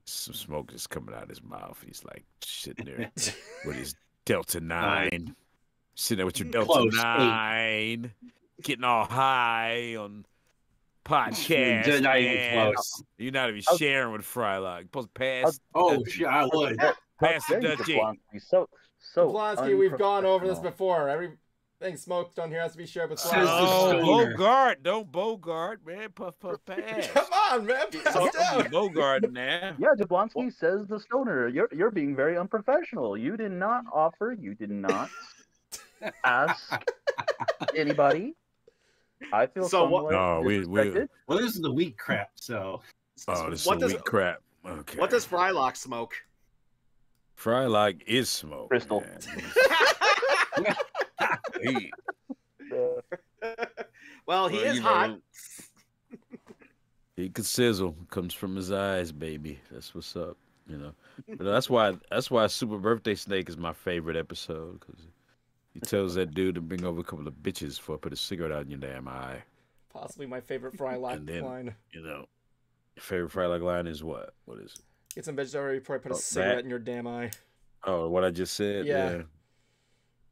Some smoke is coming out of his mouth. He's like sitting there with his Delta 9. Sitting there with your Delta Close, eight. 9. Getting all high on podcast. You're not even man. close. You're not even oh. sharing with Frylock. Supposed to oh, pass, Oh, shit, I would. How pass the dare Dutchie. So, so Blonsky, we've gone over this before. Everything smoked on here has to be shared with Says Blonsky. the Oh, stoner. Bogart. Don't Bogart, man. Puff, puff, pass. Come on, man. Pass So- it down. Bogart now. Yeah, Jablonski says the stoner. You're you're being very unprofessional. You did not offer. You did not ask anybody. I feel So what- No, we- we- Well, this is the wheat crap, so. Oh, this What is does- weak crap. Okay. What does Frylock smoke? Frylock is smoke? Crystal. man. He, well, he well, is hot. know, He could sizzle. Comes from his eyes, baby. That's what's up. You know. But that's why. That's why Super Birthday Snake is my favorite episode because he tells that dude to bring over a couple of bitches for put a cigarette out in your damn eye. Possibly my favorite fry lock And then- line. You know. Your favorite Frylock line is what? What is it? Get some vegetarian before I put a Oh, cigarette that- in your damn eye. Oh, what I just said. Yeah.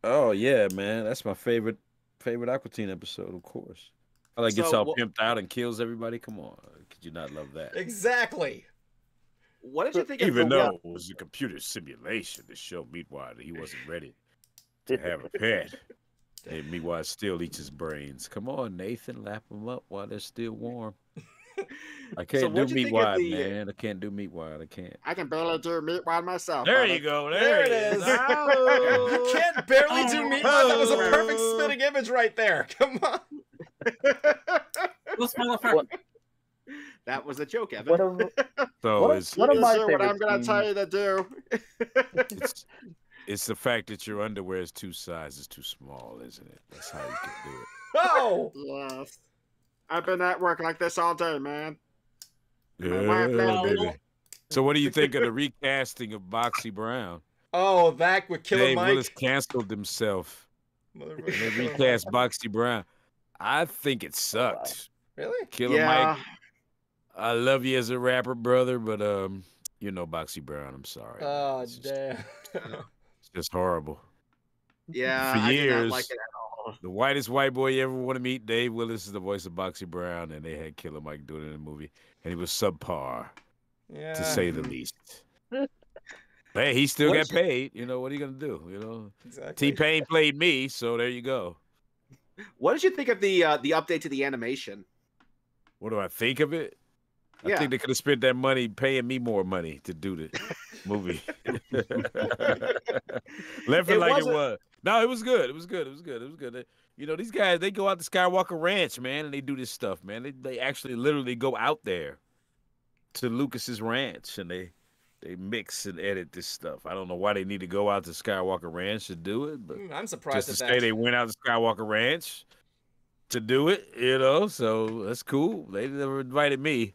Oh yeah, man, that's my favorite favorite Aqua Teen episode, of course. I like gets all what- pimped out and kills everybody. Come on, could you not love that? Exactly. What did you think of Even the though it was a computer simulation to show Meatwad that he wasn't ready to have a pet. And Meatwad still eats his brains. Come on, Nathan, lap them up while they're still warm. I can't do what'd you think of Meatwad, the- uh, man. I can't do Meatwad. I can't. I can barely do Meatwad myself. There brother. you go. There There, it is. Oh. Can't barely do meat. Wide. That was a perfect spinning image right there. Come on. This motherfucker. that was a joke, Evan. One of So What- it's, one of You my do what I'm gonna tell you to do. it's it's the fact that your underwear is two sizes too small, isn't it? That's how you can do it. Oh. yes. I've been at work like this all day, man. Yeah, wife baby. So what do you think of the recasting of Boxy Brown? Oh, that would kill Dave Mike. Willis canceled himself. And they recast Boxy Brown. I think it sucked. Really? Killer yeah. Mike, I love you as a rapper, brother, but um, you know Boxy Brown. I'm sorry. Oh it's, just, damn. it's just horrible. Yeah. For I did not years. like it at all. The whitest white boy you ever want to meet, Dave Willis is the voice of Boxy Brown, and they had Killer Mike do it in the movie, and he was subpar. Yeah. to say the least. hey, he still What's got paid. You know what are you gonna do? You know, Exactly. T Pain played me, so there you go. What did you think of the uh, the update to the animation? What do I think of it? I think they could have spent that money paying me more money to do the movie. Left it, It like it was. No, it was good. It was good. It was good. It was good. You know, these guys they go out to Skywalker Ranch, man, and they do this stuff, man. They they actually literally go out there to Lucas's ranch and they they mix and edit this stuff. I don't know why they need to go out to Skywalker Ranch to do it, but Mm, I'm surprised just to say that. they went out to Skywalker Ranch to do it, you know. So that's cool. They never invited me.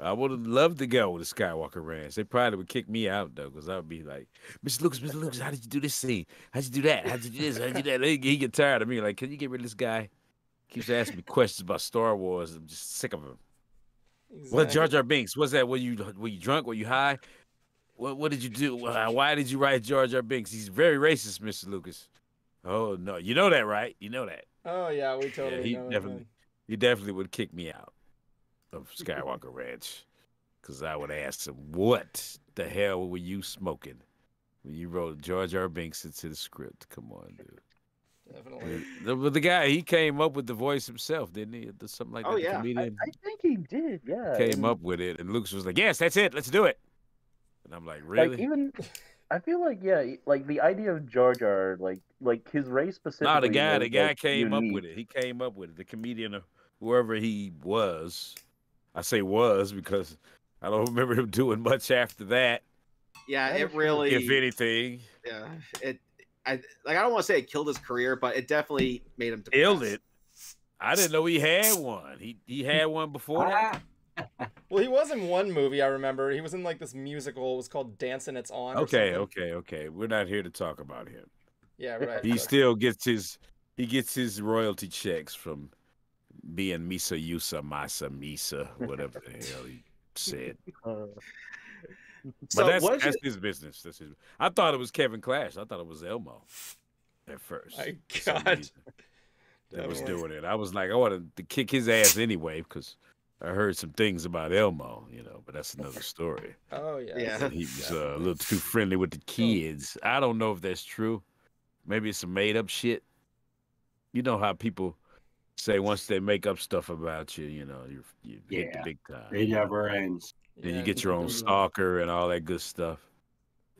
I would have loved to go to Skywalker Ranch. They probably would kick me out though, because I would be like, "Mr. Lucas, Mr. Lucas, how did you do this scene? How'd you do that? How'd you do this? How'd you do that?" He, he get tired of me. Like, can you get rid of this guy? Keeps asking me questions about Star Wars. I'm just sick of him. What Exactly. Jar Jar Binks? What's that? Were you were you drunk? Were you high? What what did you do? Uh, Why did you write Jar Jar Binks? He's very racist, Mr. Lucas. Oh no, you know that, right? You know that. Oh yeah, we totally he know. that, definitely-. He definitely would kick me out of Skywalker Ranch because I would ask him, "What the hell were you smoking when you wrote Jar R. Binks into the script?" Come on, dude. Definitely. The, but the guy he came up with the voice himself, didn't he? Something like Oh, that. The yeah. I- I, I think he did. Yeah. came and, up with it, and Lucas was like, "Yes, that's it. Let's do it." And I'm like, "Really?" Like even, I feel like yeah, like the idea of Jar Jar, like like his race specifically. No, the guy, was, the guy like, came up with it. He came up with it. The comedian, or whoever he was, I say was because I don't remember him doing much after that, Yeah, That it is really. if anything. yeah, it. I like. I don't want to say it killed his career, but it definitely made him depressed. Killed it. I didn't know he had one. He he had one before that. Ah, Well, he was in one movie I remember. He was in like this musical. It was called Dance and It's On. Okay, okay, okay. We're not here to talk about him. Yeah, right. He but- still gets his he gets his royalty checks from being Misa Yusa Masa Misa, whatever the hell he said. Uh, So but that's that's it- his business. That's his. I thought it was Kevin Clash. I thought it was Elmo at first. My God. That was Definitely. doing it. I was like, I wanted to kick his ass anyway because I heard some things about Elmo, you know. But that's another story. Oh yeah. Yeah. he was uh, a little too friendly with the kids. I don't know if that's true. Maybe it's some made up shit. You know how people say once they make up stuff about you, you know, you you hit the big time. It never ends. Then you get your own stalker and all that good stuff.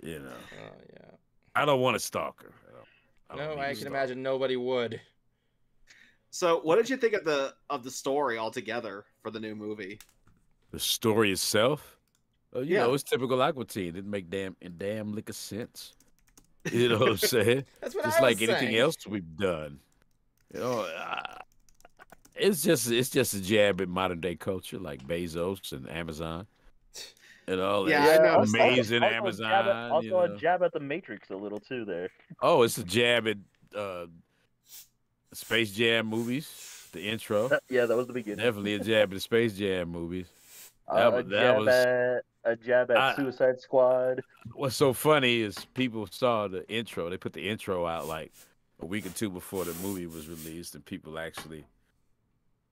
You know, Oh yeah. I don't want a stalker. I don't- I don't No, need can stalker. imagine nobody would. So, what did you think of the of the story altogether for the new movie? the story itself. Uh, you Yeah. know, it's typical Aqua Teen. It didn't make damn damn lick of sense. You know what I'm saying? That's what just I was like anything else we've done. You know, it's just it's just a jab at modern day culture, like Bezos and Amazon, and all Yeah, that I know. also- amazing also Amazon. A jab at, also you a jab at the Matrix a little too there. Oh, it's a jab at uh, Space Jam movies. The intro, yeah, that was the beginning. definitely a jab at the Space Jam movies. Uh, that a was- that jab was- at a jab at I- Suicide Squad. What's so funny is people saw the intro. They put the intro out like a week or two before the movie was released, and people actually,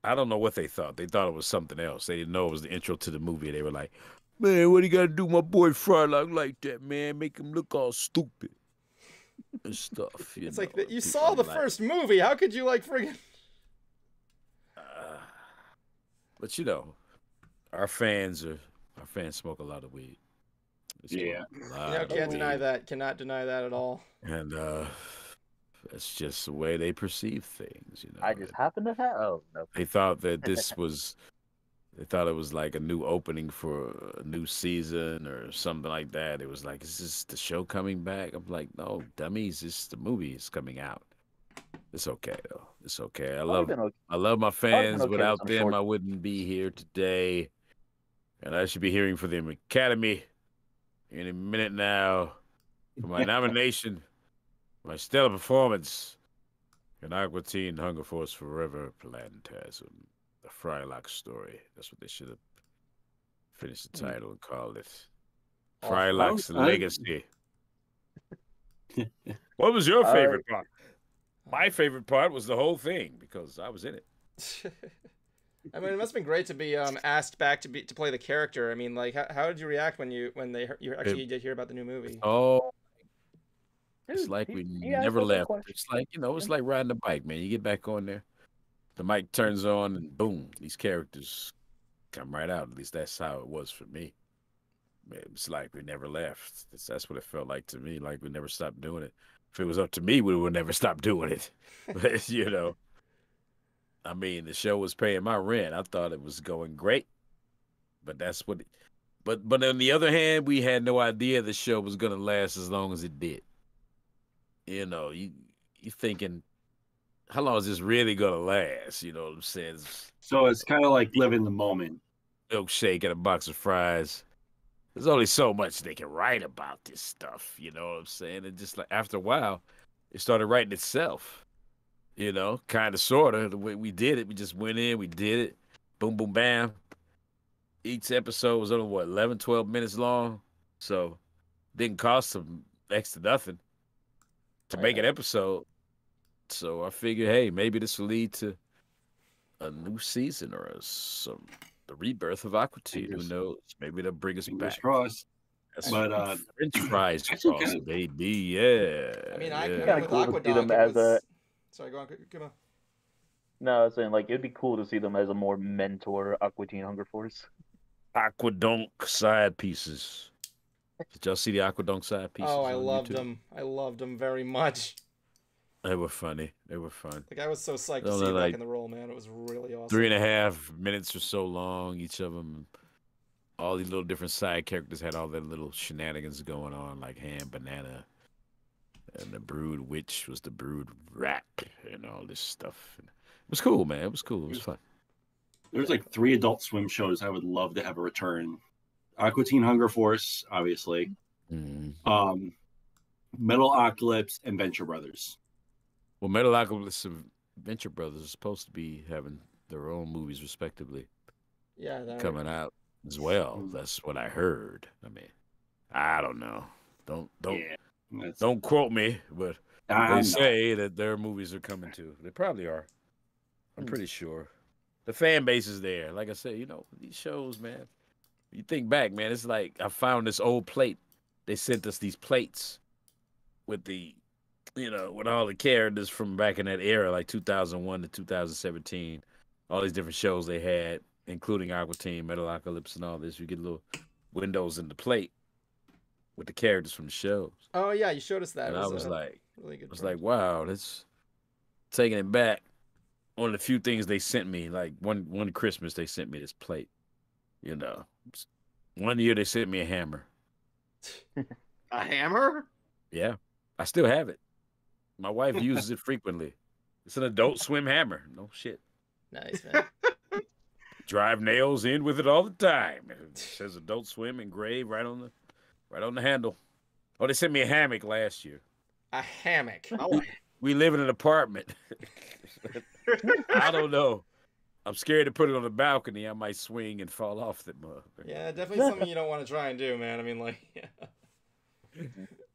I don't know what they thought. They thought it was something else. They didn't know it was the intro to the movie. They were like, "Man, what do you got to do, my boy Frylock like that, man? Make him look all stupid and stuff." You It's like know, that. You saw the like- first movie. How could you like friggin' Uh, but you know, our fans are our fans smoke a lot of weed. They Yeah. a You know, can't deny weed. that. Cannot deny that at all. and uh that's just the way they perceive things you know I just happen to have. Oh no. they thought that this was they thought it was like a new opening for a new season or something like that it was like is this the show coming back i'm like no dummies this the movie is coming out it's okay though it's okay i oh, love been okay. I love my fans. okay Without them, I wouldn't be here today. And I should be hearing from the Academy in a minute now for my nomination, my stellar performance in Aqua Teen Hunger Force Forever Plantasm, the Frylock story. That's what they should have finished the Hmm. title and called it. Oh, Frylock's I- Legacy. what was your favorite part? My favorite part was the whole thing because I was in it. I mean, it must have been great to be um, asked back to be to play the character. I mean, like, how, how did you react when you when they you actually did hear about the new movie? Oh, it's like we he never left. It's like you know, it's like riding a bike, man. You get back on there, the mic turns on, and boom, these characters come right out. At least that's how it was for me. It's like we never left. It's, that's what it felt like to me. Like we never stopped doing it. If it was up to me, we would never stop doing it. But you know, I mean, the show was paying my rent. I thought it was going great, but that's what. It, But but on the other hand, we had no idea the show was gonna last as long as it did. You know, you you thinking, how long is this really gonna last? You know what I'm saying? It's So it's kind of like living the moment. milkshake and a box of fries. There's only so much they can write about this stuff. You know what I'm saying? And just like after a while, it started writing itself. You know, kind of, sort of. The way we did it, we just went in, we did it, boom, boom, bam. Each episode was only what 11, 12 minutes long, so didn't cost them next to nothing to make an episode. So I figured, hey, maybe this will lead to a new season or a, some the rebirth of Aqua Teen. Who knows? Maybe they'll bring us Fingers back. crossed. That's But, uh, French fries actually cross, baby. Yeah. I mean, I, I yeah. mean, Kinda with cool to see them it as a- Sorry, go on. Come on. No, I was saying like it'd be cool to see them as a more mentor Aqua Teen Hunger Force. Aquadunk side pieces. Did y'all see the Aquadunk side pieces? Oh, I on loved YouTube? them. I loved them very much. They were funny. They were fun. Like I was so psyched to see they're you back in the role, man. It was really awesome. Three and a half minutes or so long, each of them. All these little different side characters had all their little shenanigans going on, like Ham Banana. And the Brood Witch was the Brood Rat and all this stuff. It was cool, man. It was cool. It was fun. there's like three Adult Swim shows I would love to have a return. Aqua Teen Hunger Force, obviously. Mm. Um, Metalocalypse and Venture Brothers. Well, Metal Metalocalypse and Venture Brothers are supposed to be having their own movies respectively Yeah, that coming out as well. That's what I heard. I mean, I don't know. Don't don't yeah, don't quote me, but I'm they not- say that their movies are coming too. They probably are. I'm pretty sure. The fan base is there. Like I said, you know, these shows, man. You think back, man, it's like I found this old plate. They sent us these plates with the you know, with all the characters from back in that era, like 2001 to 2017, all these different shows they had, including Aqua Teen, Metalocalypse, and all this. You get little windows in the plate with the characters from the shows. Oh yeah, you showed us that. and It I was like, really good. I was like, wow, that's taking it back. One of the few things they sent me, like one one Christmas, they sent me this plate. You know, one year they sent me a hammer. A hammer? Yeah, I still have it. My wife uses it frequently. It's an Adult Swim hammer. No shit. nice man. Drive nails in with it all the time. It says Adult Swim engraved right on the right on the handle. Oh, they sent me a hammock last year. a hammock. Oh, We live in an apartment. I don't know. I'm scared to put it on the balcony. I might swing and fall off the mug. Yeah, definitely something you don't want to try and do, man. I mean, like, yeah.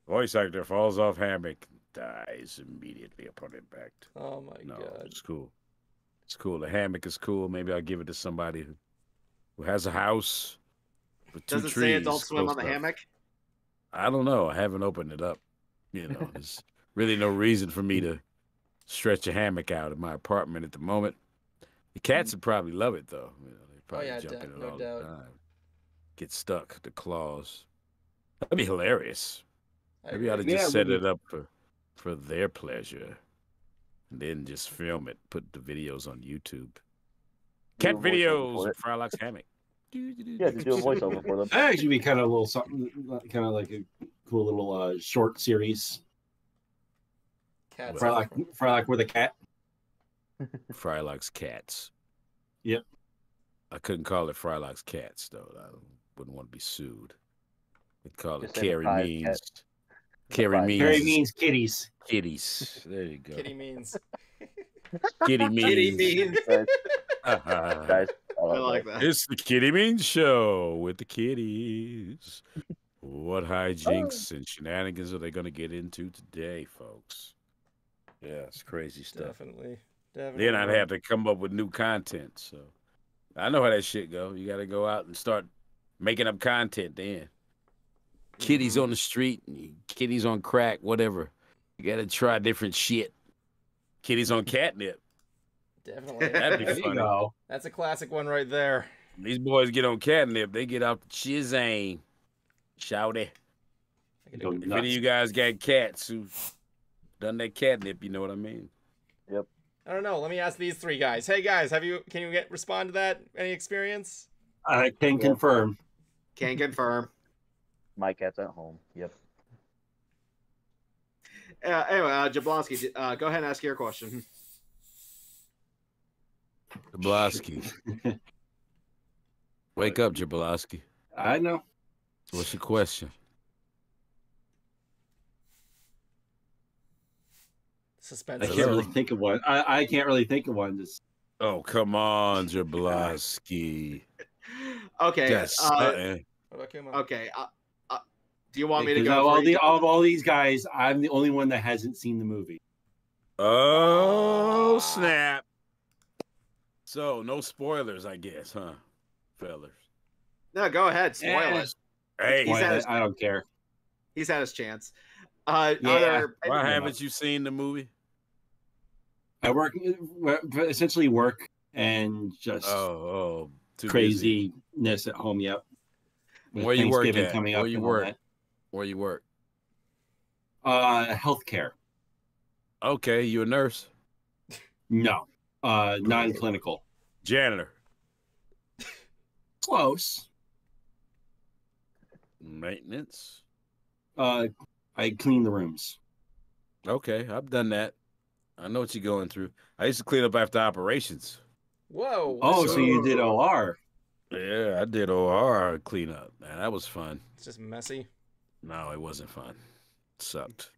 Voice actor falls off hammock, dies immediately upon impact. Oh my No, god. it's cool. It's cool. The hammock is cool. Maybe I'll give it to somebody who, who has a house with two does it trees. say Adult Swim on the enough. hammock? I don't know. I haven't opened it up. You know, there's really no reason for me to stretch a hammock out in my apartment at the moment. The cats would probably love it though. You know, they probably yeah, jump de- in it no all doubt. the time. Get stuck, the claws. That'd be hilarious. I Maybe I ought to agree. just Yeah, set it up for for their pleasure. And then just film it, put the videos on YouTube. Cat Do a voiceover videos for of Frylock's hammock. Yeah, just do a voiceover for them. That actually be kind of a little something, kind of like a cool little uh, short series. Cats. Frylock, Frylock with a cat. Frylock's cats. Yep. I couldn't call it Frylock's cats though. I wouldn't want to be sued. I'd call it Just say the Carey Means. cats. Carey Means. Carey means kitties. kitties. There you go. Kitty means. Kitty Means. Kitty means. Guys, Uh-huh. guys, I like that. It's the Kitty Means Show with the kitties. What Oh. hijinks and shenanigans are they going to get into today, folks? Yeah, it's crazy stuff. Definitely. Definitely. Then I'd have to come up with new content. So I know how that shit go. You got to go out and start making up content. Then kitties mm-hmm. on the street, kitties on crack, whatever. You got to try different shit. Kitties on catnip. Definitely. That'd be funny. go. That's a classic one right there. These boys get on catnip. They get out the chizane. Shouty. If any of you guys got cats who done that catnip, you know what I mean. I don't know. Let me ask these three guys. Hey guys, have you? Can you get respond to that? Any experience? I can confirm. Can confirm. my cat's at home. Yep. Uh, anyway, uh, Jablonski, uh, go ahead and ask your question. Jablonski. Wake up, Jablonski. I know. What's your question? Suspense. I can't really think of one. I, I can't really think of one. Just Oh, come on, Jablowski. Okay. Yes. uh, something. What about Kuma? okay. Uh, uh, do you want me to go? of all the of all these guys, I'm the only one that hasn't seen the movie. Oh, snap. So, no spoilers, I guess, huh, fellas? No, go ahead. Spoil Eh, it. Hey, He's Why, had his- I don't care. He's had his chance. Uh, Yeah. are there, why haven't you seen the movie? I work essentially work and just Oh, oh, too busy. craziness at home. Yep. With Where you work at? Coming Where up you work? that. Where you work? Uh, healthcare. Okay, you a nurse, No. Uh, non-clinical. janitor, Close. maintenance. Uh, I clean the rooms. Okay, I've done that. I know what you're going through. I used to clean up after operations. Whoa. Oh, so you did OR. Yeah, I did OR cleanup. Man, that was fun. It's just messy. No, it wasn't fun. sucked.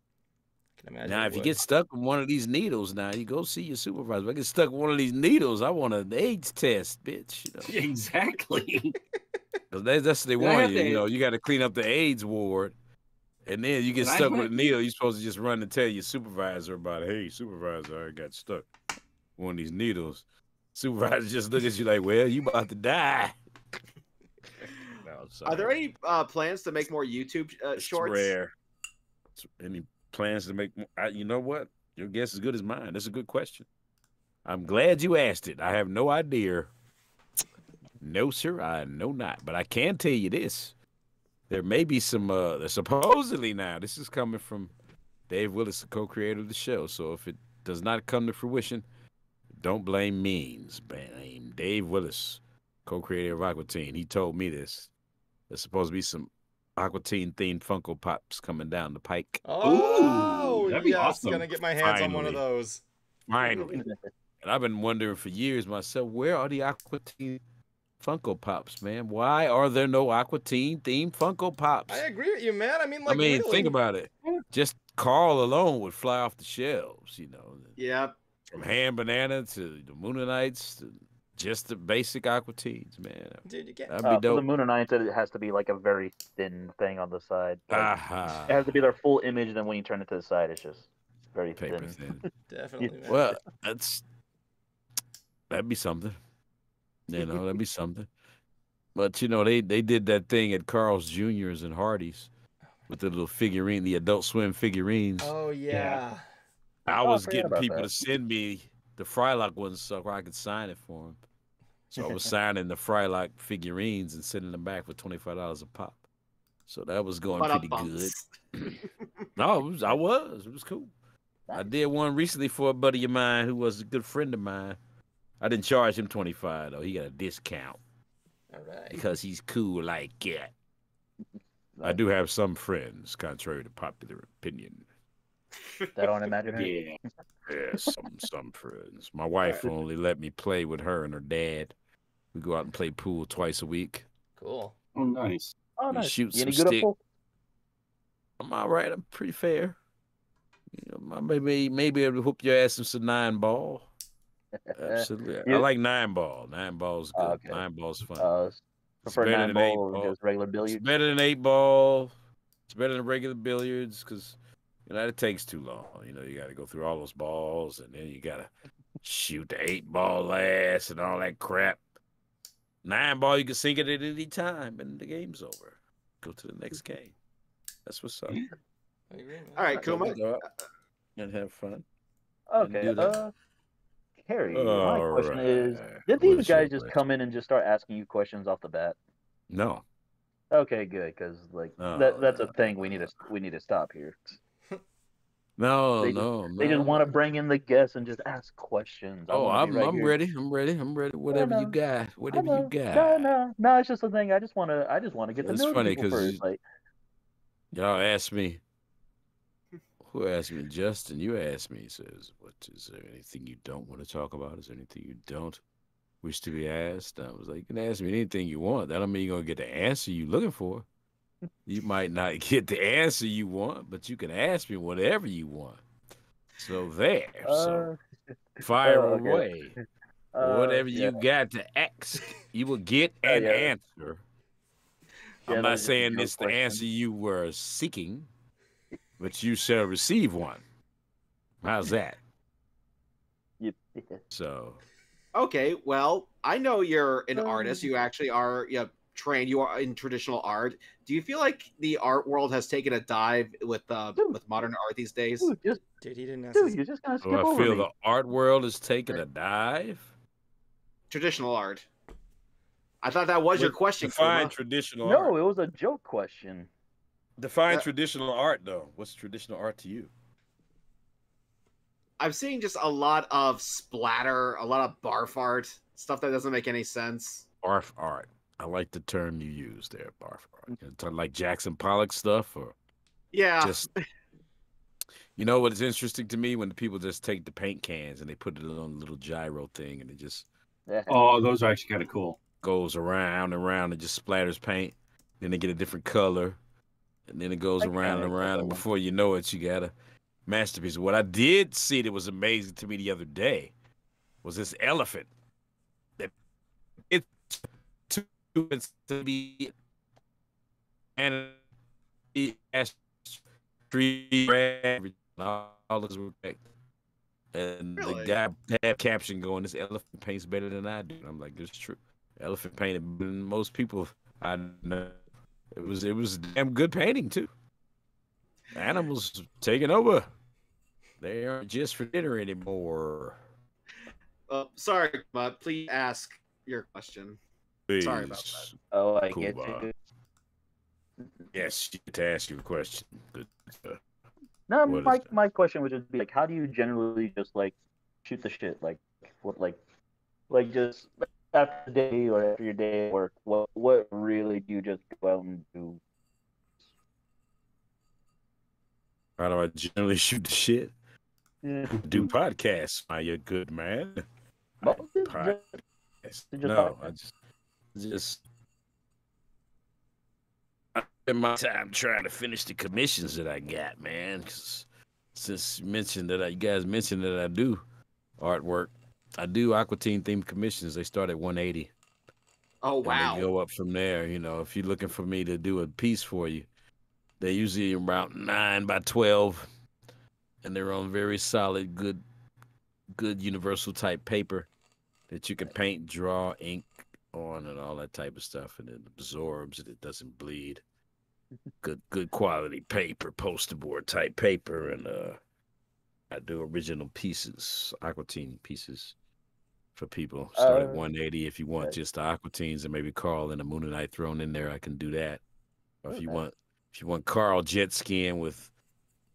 Can imagine Now, it if you get stuck with one of these needles, now you go see your supervisor. If I get stuck with one of these needles, I want an AIDS test, bitch. You know, Exactly. 'Cause that's, that's what they want have you. You know, you got to clean up the AIDS ward, and then you get And stuck with a needle. You're supposed to just run and tell your supervisor about it. Hey, supervisor, I got stuck with one of these needles. Supervisor just look at you like, well, you about to die. No, Are there any uh, plans to make more YouTube uh, It's shorts? rare. Any plans to make? more- I, you know what? Your guess is as good as mine. That's a good question. I'm glad you asked it. I have no idea. No, sir, I know not. But I can tell you this: there may be some. Uh, supposedly now, this is coming from Dave Willis, the co-creator of the show. So if it does not come to fruition, don't blame means. Blame Dave Willis, co-creator of Aqua Teen. He told me this. There's supposed to be some Aqua Teen themed Funko Pops coming down the pike. Oh, that'd be yes. awesome. Gonna get my hands on one of Finally. those. Finally. And I've been wondering for years myself, where are the Aqua Teen Funko Pops, man? Why are there no Aqua Teen themed Funko Pops? I agree with you, man. I mean, like, I mean, really. think about it. Just Carl alone would fly off the shelves, you know, Yeah. from Ham Banana to the Mooninites to just the basic Aqua Teens, man. Dude, you can't. That'd be Uh, for the dope. Mooninites, it has to be like a very thin thing on the side. Like, Aha. It has to be their full image. Then when you turn it to the side, it's just very Paper thin. thin. Definitely. man. Well, that's that'd be something. You know, that'd be something. But you know, they they did that thing at Carl's Juniors and Hardee's with the little figurine, the Adult Swim figurines. Oh yeah. I Oh, I was forgot getting people that. to send me the Frylock ones so I could sign it for them. So I was signing the Frylock figurines and sending them back for twenty five dollars a pop. So that was going But pretty good. No, it was, I was. It was cool. I did one recently for a buddy of mine who was a good friend of mine. I didn't charge him twenty five though. He got a discount All right. because he's cool like that. I do have some friends, contrary to popular opinion. That on imaginary. Yeah. Yeah, some some friends. My wife will only let me play with her and her dad. We go out and play pool twice a week. Cool. Oh, nice. Oh, nice. shoot You any some good stick. I'm all right. I'm pretty fair. You know, I maybe maybe able to hook your ass in some nine ball. Absolutely. I like nine ball. Nine ball's good. Okay. Nine ball's fun. Uh, It's prefer better nine than eight ball or ball. just regular It's billiards. better than eight ball. It's better than regular billiards because you know it takes too long. You know, you got to go through all those balls and then you got to shoot the eight ball last and all that crap. Nine ball, you can sink it at any time and the game's over. Go to the next game. That's what's up. I agree, man. All right, Kuma. And have fun. Okay. do that. Uh, Harry, my All question is: right. Did these guys just come in and just start asking you questions off the bat? No. Okay, good, because like No, that, that's a thing we need to we need to stop here. No, They just- no, They just want to bring in the guests and just ask questions. I Oh, wanna I'm right I'm here. ready. I'm ready. I'm ready. Whatever you know. got. I Whatever know. you got. No, no, no. It's just a thing. I just want to. I just want to get to It's know funny people 'cause first. you- Like, Y'all asked me. Who asked me? Justin, you asked me. He says, "What is there anything you don't want to talk about? Is there anything you don't wish to be asked?" I was like, "You can ask me anything you want. That don't mean you're gonna get the answer you're looking for. You might not get the answer you want, but you can ask me whatever you want. So there. so uh, fire oh, okay. away. uh, whatever yeah. you got to ask, you will get Oh, an yeah. answer. Yeah, I'm not was just a saying it's the answer you were seeking, but you shall receive one. How's that? So Okay, well, I know you're an artist. Um, You actually are you know, trained. You are in traditional art. Do you feel like the art world has taken a dive with uh, Dude. with modern art these days? Dude, just Dude, he didn't ask. dude, you're just gonna skip do I over feel me. the art world is taking a dive? Traditional art. I thought that was your question. Define traditional No, art. it was a joke question. Define Uh, traditional art though. What's traditional art to you? I'm seeing just a lot of splatter, a lot of barf art, stuff that doesn't make any sense. Barf art. I like the term you use there, barf art. You know, like Jackson Pollock stuff or Yeah, just you know what is interesting to me when the people just take the paint cans and they put it on a little gyro thing and they just Oh, those are actually kind of cool. Goes around and around and just splatters paint. Then they get a different color, and then it goes I around and around, and before you know it, you got a masterpiece. What I did see that was amazing to me the other day was this elephant that it to to be and tree all this respect. And Really? the guy had caption going, "This elephant paints better than I do." And I'm like, "It's true. Elephant painted better than most people I know." It was it was damn good painting too. Animals taking over. They aren't just for dinner anymore. Uh, sorry, but please ask your question. Sorry about Please. oh, I Cool, get to. Yes, you get to ask you a question. Good. No, what is my my question would just be like, how do you generally just like shoot the shit? Like, what, like, like just after the day or after your day at work, what what really do you just go out and do? How do I generally shoot the shit? Yeah. Do podcasts, my you good man. I Well, just- No, like I just, just. I spend my time trying to finish the commissions that I got, man. 'cause since you mentioned that, I, you guys mentioned that I do artwork. I do Aqua Teen themed commissions. They start at 180. Oh and they wow. go up from there. You know, if you're looking for me to do a piece for you, they're usually about nine by twelve, and they're on very solid, good, good universal type paper that you can paint, draw, ink on, and all that type of stuff, and it absorbs and it doesn't bleed. Good, good quality paper, poster board type paper, and uh, I do original pieces, Aqua Teen pieces for people. Start at Uh, 180 if you want okay. just the Aqua Teens and maybe Carl and a Mooninite thrown in there. I can do that. Or if you want, if you want Carl jet skiing with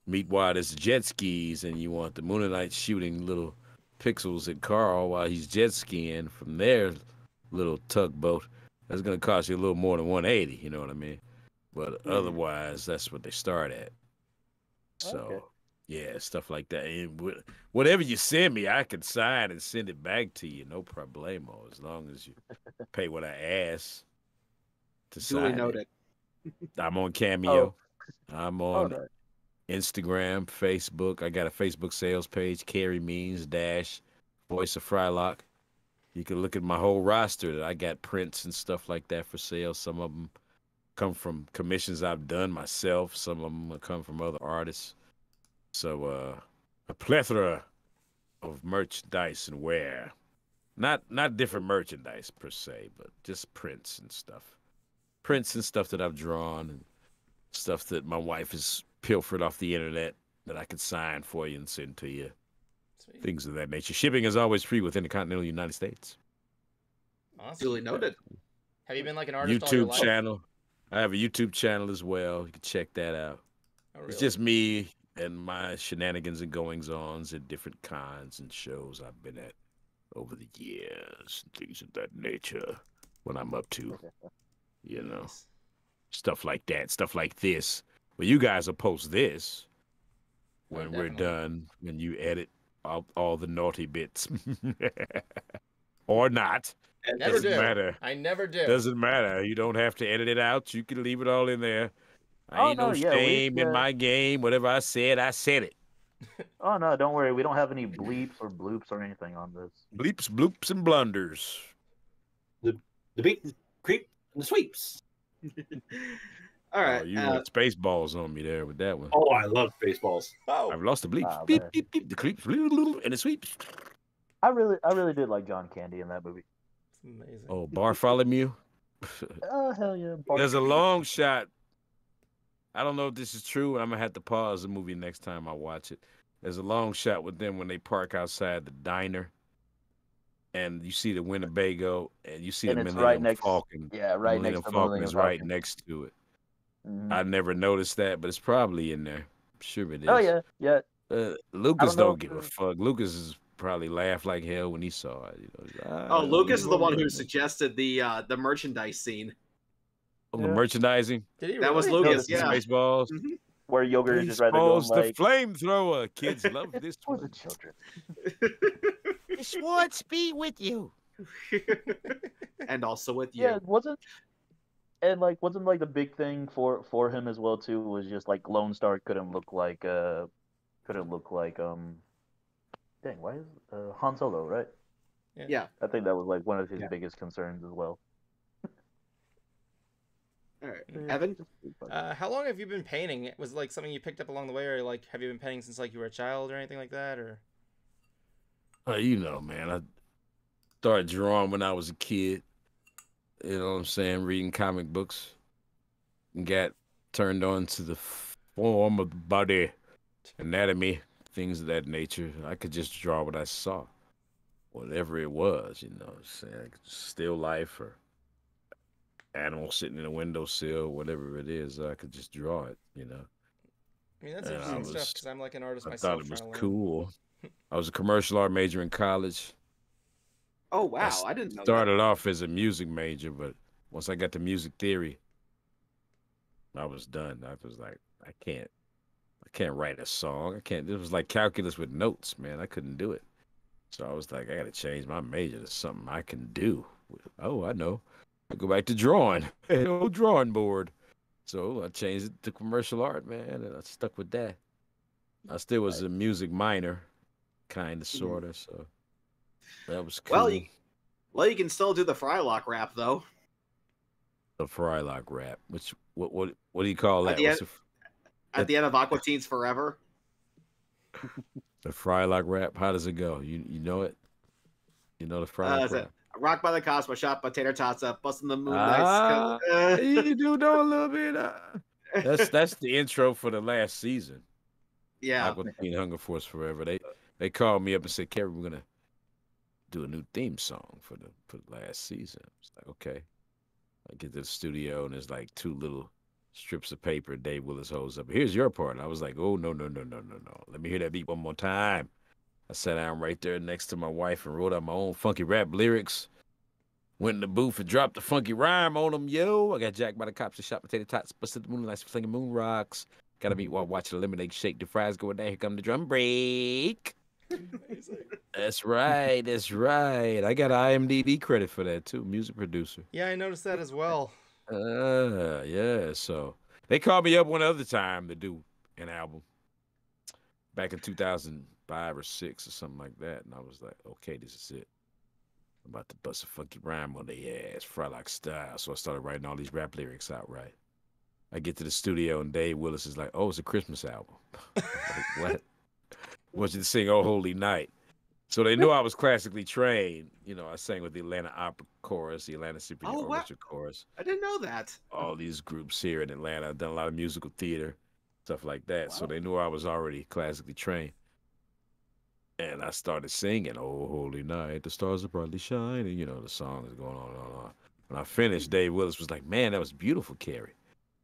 Meatwad's jet skis, and you want the Mooninite shooting little pixels at Carl while he's jet skiing from their little tugboat, that's gonna cost you a little more than 180. You know what I mean? But Mhm. otherwise, that's what they start at. So. Okay. Yeah, stuff like that. And wh- whatever you send me, I can sign and send it back to you, no problemo, as long as you pay what I ask to Duly sign. It. noted. I'm on Cameo. I'm Oh, on no. Instagram, Facebook. I got a Facebook sales page, Carey Means Dash Voice of Frylock. You can look at my whole roster. That I got prints and stuff like that for sale. Some of them come from commissions I've done myself. Some of them come from other artists. So uh, a plethora of merchandise and wear. Not not different merchandise per se, but just prints and stuff. Prints and stuff that I've drawn and stuff that my wife has pilfered off the internet that I could sign for you and send to you. Sweet. Things of that nature. Shipping is always free within the continental United States. Awesome. Duly noted. Have you been like an artist all your YouTube life? channel. I have a YouTube channel as well. You can check that out. Oh, It's just me and my shenanigans and goings ons at different cons and shows I've been at over the years and things of that nature. When I'm up to, you know, Nice. stuff like that, stuff like this. Well, you guys will post this Oh, when we're done, when you edit all, all the naughty bits, or not. Never Doesn't do. matter. I never do. Doesn't matter. You don't have to edit it out. You can leave it all in there. I Oh, ain't no, no, yeah, we- shame in yeah. my game. Whatever I said, I said it. Oh no, don't worry. We don't have any bleeps or bloops or anything on this. Bleeps, bloops, and blunders. The the beat, the creep, and the sweeps. All right. oh, you uh, went Spaceballs on me there with that one. Oh, I love baseballs. oh, I've lost the bleeps. Ah, beep, beep, beep. The creeps, and the sweeps. I really, I really did like John Candy in that movie. it's amazing. Oh, Bartholomew. Oh hell yeah! Bart- There's a long shot. I don't know if this is true. I'm gonna have to pause the movie next time I watch it. There's a long shot with them when they park outside the diner, and you see the Winnebago, and you see And the it's Millennium right next- Falcon. yeah, right Millennium next to Falcon Millennium is right Falcon. next to it. Mhm. I never noticed that, but it's probably in there. I'm sure it is. Oh yeah, yeah. Uh, Lucas know don't give a fuck. Lucas is probably laughed like hell when he saw it. You know, like, oh, "Ah, Lucas is the one who suggested the uh, the merchandise scene. The Yeah. merchandising. Did he That was? Lucas. Yeah. Yeah. Spaceballs. Where yogurt is just rather going Baseballs, like. the flamethrower. Kids love It's this for the one. children. Schwartz be with you. and also with you. Yeah, wasn't and like wasn't like the big thing for for him as well too was just like Lone Starr couldn't look like uh couldn't look like um dang why is uh, Han Solo right? Yeah. I think that was like one of his Yeah. biggest concerns as well. All right. Evan? Uh, how long have you been painting? Was it like something you picked up along the way, or like have you been painting since like you were a child or anything like that, or? Uh, you know, man, I started drawing when I was a kid. You know what I'm saying? Reading comic books. And got turned on to the form of the body, anatomy, things of that nature. I could just draw what I saw. Whatever it was, you know what I'm saying? Like still life or animal sitting in a windowsill, whatever it is, I could just draw it, you know. I mean, that's Yeah, I interesting stuff because I'm like an artist I myself. thought it was trying to learn. cool. I was a commercial art major in college. Oh wow, I didn't know started off as a music major, but once I got to music theory, I was done. I was like, I can't, I can't write a song. I can't. It was like calculus with notes, man. I couldn't do it. So I was like, I got to change my major to something I can do. Oh, I know. I go back to drawing. Hey, old drawing board. So I changed it to commercial art, man, and I stuck with that. I still was a music minor, kind of, sort of. So that was cool. Well, you- Well, you can still do the Frylock rap though. the Frylock rap. Which what what what do you call At that? the end- the, At the end of Aqua Teens Forever. the Frylock rap? How does it go? You you know it? You know the Uh, Frylock it rap? Rock by the Cosmo Shop, Potato Tots up, busting the moon nice. you do know a little bit. Uh, that's that's the intro for the last season. yeah. Aqua Teen Hunger Force Forever. They they called me up and said, Carey, we're gonna do a new theme song for the for the last season. It's like, okay. I get to the studio and there's like two little strips of paper. Dave Willis holds up. Here's your part. And I was like, oh no, no, no, no, no, no. Let me hear that beat one more time. I sat down right there next to my wife and wrote out my own funky rap lyrics. Went in the booth and dropped the funky rhyme on them, yo. I got jacked by the cops and shot potato tots, busted the moonlight, slinging moon rocks. Gotta meet while watching the lemonade shake. The fries going down. Here come the drum break. That's right. That's right. I got IMDb credit for that too. Music producer. Yeah, I noticed that as well. Uh, yeah. So they called me up one other time to do an album back in 2005 or six or something like that, and I was like, okay, this is it. I'm about to bust a funky rhyme on their ass, Frylock style. So I started writing all these rap lyrics out. Right. I get to the studio and Dave Willis is like, "Oh, it's a Christmas album." Like, what? Want you to sing "Oh Holy Night"? So they knew I was classically trained. You know, I sang with the Atlanta Opera Chorus, the Atlanta Symphony Oh, wow. Chorus, I didn't know that. all these groups here in Atlanta. I've done a lot of musical theater, stuff like that. So they knew I was already classically trained. And I started singing, "Oh Holy Night, the stars are brightly shining." You know, the song is going on and on and on. When I finished, Dave Willis was like, "Man, that was beautiful, Carey.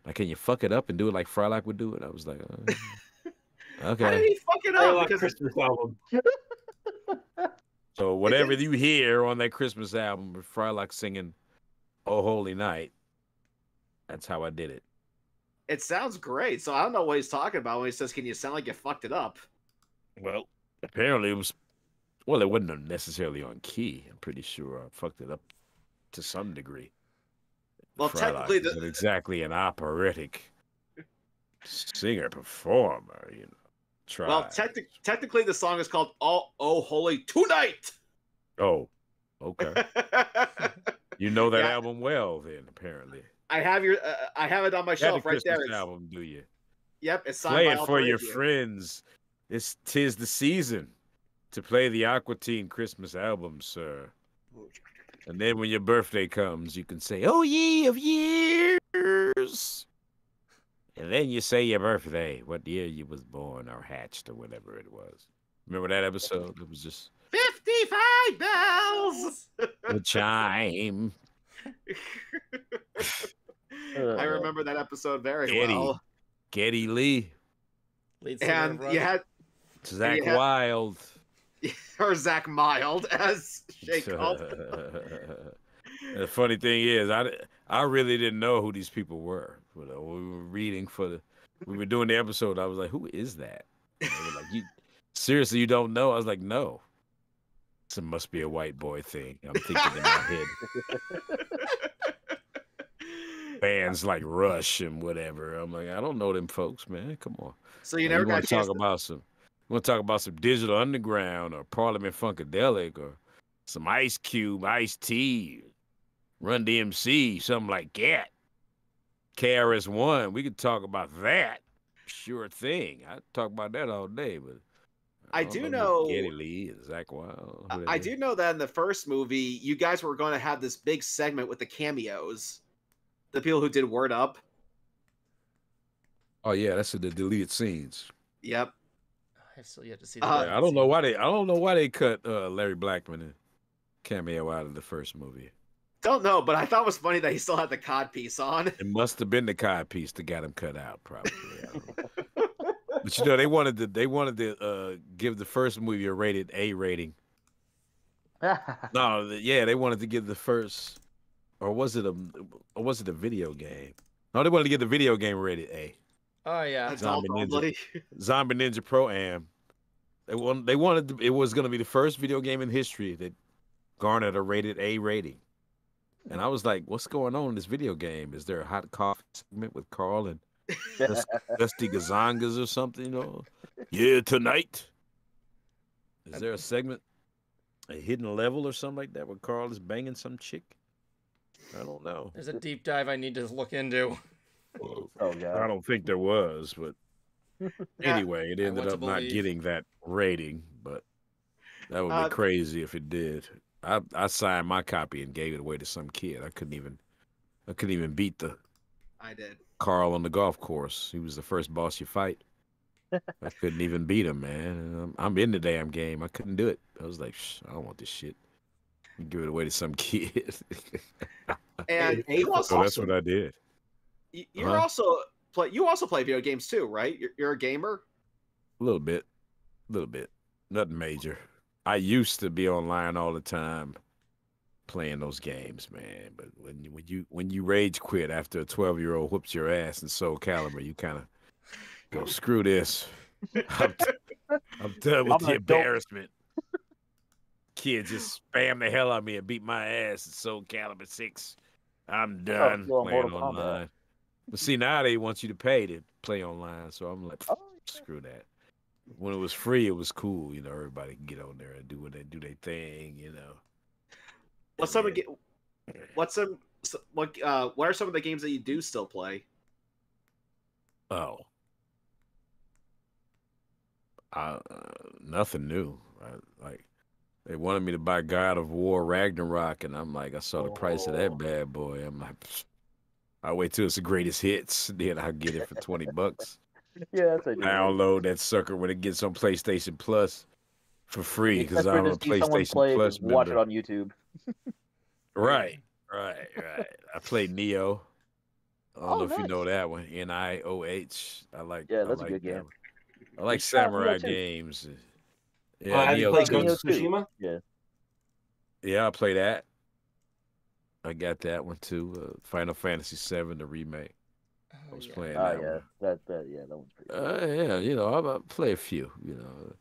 Like, can you fuck it up and do it like Frylock would do it?" I was like, uh, How did "Okay." he fuck it up? like Because Christmas album. So whatever you hear on that Christmas album, with Frylock singing "Oh Holy Night," that's how I did it. it sounds great. So I don't know what he's talking about when he says, "Can you sound like you fucked it up?" Well, apparently it was. Well, it wasn't necessarily on key. I'm pretty sure I fucked it up to some degree. Well, Frylock technically, the- isn't exactly an operatic singer performer, you know. Try. Well, techni- technically, the song is called "Oh Oh Holy Tonight." oh, okay. You know that Yeah. album well, then apparently. I have your, uh, I have it on my You shelf right Christmas there. It's, album, do you? Yep, it's signed play by it for your friends. It's tis the season to play the Aqua Teen Christmas album, sir. And then when your birthday comes, you can say, "Oh ye of years," and then you say your birthday, what year you was born or hatched or whatever it was. Remember that episode? It was just Fifty-five bells. the chime. I uh-huh. remember that episode very Eddie. well. Geddy Lee, Lead singer And you had Zach had- Wild. or Zach Mild as Shay called. the funny thing is, I, I really didn't know who these people were. Uh, when we were reading for the, we were doing the episode. I was like, "Who is that?" And they were like, "You seriously, you don't know?" I was like, "No." This must be a white boy thing. I'm thinking in my head. Bands like Rush and whatever. I'm like, I don't know them folks, man. Come on. So you never got to talk. To, about some. Want to talk about some Digital Underground or Parliament Funkadelic or some Ice Cube, Ice T, Run DMC, something like that. KRS One. We could talk about that. Sure thing. I'd talk about that all day, but I don't do know- Geddy Lee and Zakk Wylde. I- I do know that in the first movie, you guys were going to have this big segment with the cameos, the people who did Word Up. Oh yeah, that's the deleted scenes. Yep. I've still yet to see. The Uh, I don't know why they. I don't know why they cut uh, Larry Blackmon and cameo out of the first movie. Don't know, but I thought it was funny that he still had the cod piece on. It must have been the cod piece that got him cut out, probably. I don't know. but you know, they wanted to. They wanted to uh, give the first movie a rated A rating. No, yeah, they wanted to give the first, or was it a, or was it a video game? No, they wanted to get the video game rated A. Oh yeah. That's all Zombie Ninja. Zombie Ninja Pro Am. They wanted. They wanted. To, it was going to be the first video game in history that garnered a rated A rating. And I was like, "What's going on in this video game? Is there a hot coffee segment with Carl and Dusty Gozongas or something? You know? Yeah, tonight. Is there a segment, a hidden level or something like that, where Carl is banging some chick? I don't know. There's a deep dive I need to look into. Oh I don't think there was, but anyway, it ended up not getting that rating. But that would be Uh, crazy if it did. I I signed my copy and gave it away to some kid. I couldn't even I couldn't even beat the I did. Carl on the golf course. He was the first boss you fight. I couldn't even beat him, man. I'm, I'm in the damn game. I couldn't do it. I was like, Shh, I don't want this shit. Give it away to some kid. And Hey, you hey, so that's what I did. You- you're Uh-huh. also play. You also play video games too, right? You're, you're a gamer. A little bit. A little bit. Nothing major. I used to be online all the time playing those games, man. But when you when you when you rage quit after a twelve year old whoops your ass in Soul Calibur, you kind of go screw this. I'm, t- I'm done with I'm the an adult. embarrassment. Kids just spam the hell out of me and beat my ass in Soul Calibur six. I'm done you're playing online. But see now they want you to pay to play online, so I'm like, Oh, screw that. When it was free, it was cool. You know, everybody can get on there and do what they do their thing. You know. What's some of then- the, what's some what uh what are some of the games that you do still play? Oh. Uh, nothing new. I, like they wanted me to buy God of War Ragnarok, and I'm like, I saw the price of Oh. that bad boy. I'm like, "Pfft, I'll wait till it's the greatest hits, then I'll get it for twenty bucks. yeah, that's a Download that sucker when it gets on PlayStation Plus for free because I'm a just see someone PlayStation play, Plus just watch it on YouTube. Right, right, right. I play Nioh. I don't Oh, know if you know that one. N I O H. I like. Yeah, I that's a good game. one. I like shot Nioh samurai too. games. Uh, have you Nioh played too. Ghost. Tsushima? Yeah. Yeah, I play that. I got that one too. Uh, Final Fantasy VII, the remake. I Oh, was yeah. playing Oh that yeah, one. that that yeah, that one's pretty. Uh, yeah, you know, I, I play a few. You know,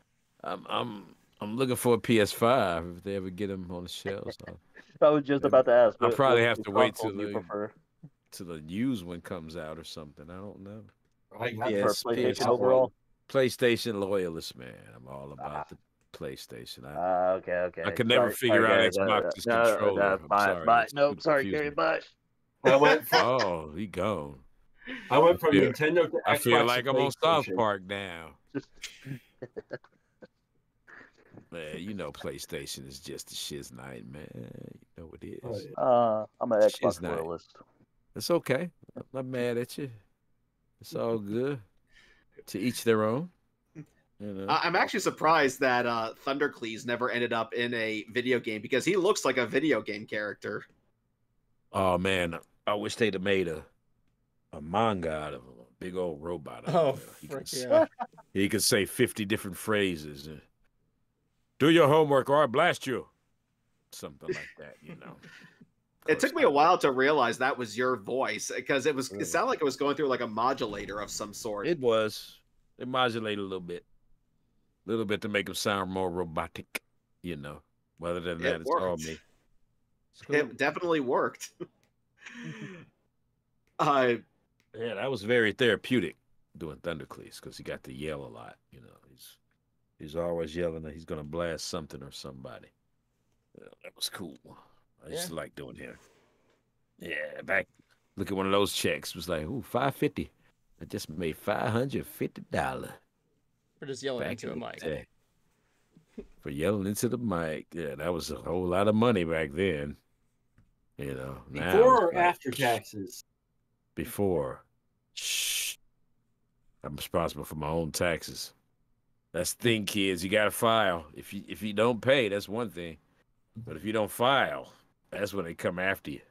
I'm I'm I'm looking for a PS5 if they ever get them on the shelves. I'll- I was just yeah, about to ask. I'll probably have to wait console till you the- prefer till the used one comes out or something. I don't know. I got Yeah. for Yes, PlayStation PS4. overall. PlayStation loyalist, man. I'm all about Ah. the PlayStation. I, Ah, okay, okay. I could never Sorry- figure sorry, out Gary, no, Xbox's no, no, controller. no, I'm bye, sorry, bye. it's No, too sorry. Gary. Bye. I went from, Oh, he gone. I went from Yeah. Nintendo to Xbox. I feel like I'm on South Park now. Man, you know PlayStation is just a shiz night, man. You know what it is. Oh. Uh, I'm an Xbox not- loyalist. It's okay. I'm not mad at you. It's all good. To each their own. You know. I- I'm actually surprised that uh Thundercleese never ended up in a video game because he looks like a video game character. Oh man, I wish they'd have made a a manga out of him, a big old robot. Oh, of he, could, s- yeah. he could say fifty different phrases. and, Do your homework, or I blast you. Something like that, you know. It took me a while to realize that was your voice because it was it sounded like it was going through like a modulator of some sort. It was. It modulated a little bit, a little bit to make him sound more robotic, you know. Other than It that, it's all worked. me. It definitely worked. uh, Yeah, that was very therapeutic doing Thundercleese because he got to yell a lot. You know, he's he's always yelling that he's gonna blast something or somebody. Yeah, that was cool. I used Yeah. to like doing him. Yeah, back look at one of those checks. It was like, ooh, five fifty. I just made five hundred fifty dollars. We're just yelling back into a the mic. day. For yelling into the mic. Yeah, that was a whole lot of money back then. You know, now Before or like, after taxes? Before. Shh. I'm responsible for my own taxes. That's the thing, kids. You gotta file. If you if you don't pay, that's one thing. But if you don't file, that's when they come after you.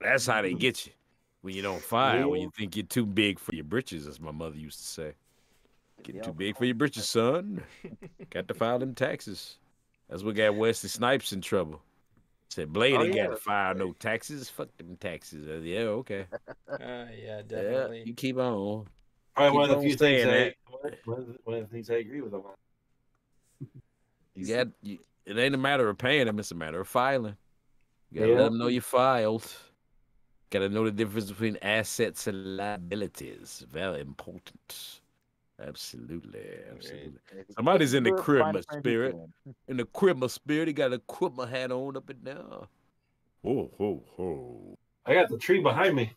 That's how they mm-hmm. get you. When you don't file, when you think you're too big for your britches, as my mother used to say. Getting too big for your britches, son. Got to file them taxes. That's what got Wesley Snipes in trouble. Said Blade Oh, ain't yeah, got to file no taxes. Fuck them taxes. Uh, yeah, okay. Uh, yeah, Yeah, definitely. you keep on. Probably one of the few things I, one, one of the, one of the things I agree with them on. You got you, it ain't a matter of paying them; it's a matter of filing. You gotta Yeah. let them know you filed. Got to know the difference between assets and liabilities. Very important. Absolutely, absolutely. Somebody's in the Good crib, fine my spirit. In the crib, my spirit. He got a Quibma hat on up and down. Ho ho ho! I got the tree behind me.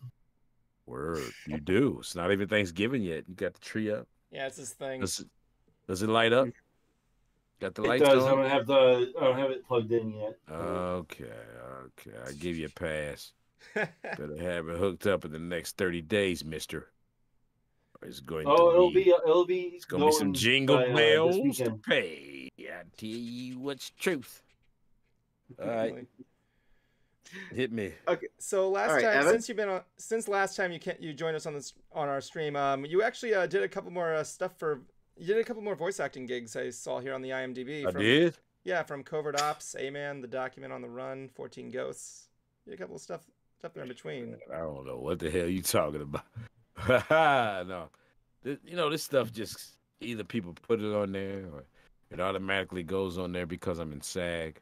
Word, you do. It's not even Thanksgiving yet. You got the tree up. Yeah, it's this thing. Does it, does it light up? Got the It lights does. I don't have the. I don't have it plugged in yet. Okay, okay. I give you a pass. Better have it hooked up in the next thirty days, Mister. Or It's going oh, to it'll be, be. It'll be. it's gonna be some jingle by, uh, this bells to pay. I tell you what's truth. All right, hit me. Okay, so last All right, time, Evan? since you've been on, since last time you can you joined us on this on our stream, um, you actually uh, did a couple more uh, stuff for you did a couple more voice acting gigs I saw here on the IMDb. I from, did. Yeah, from Covert Ops, A Man, The Document on the Run, 14 Ghosts. You did a couple of stuff stuff there in between. I don't know what the hell you talking about. no, Th- you know this stuff just either people put it on there or it automatically goes on there because I'm in SAG.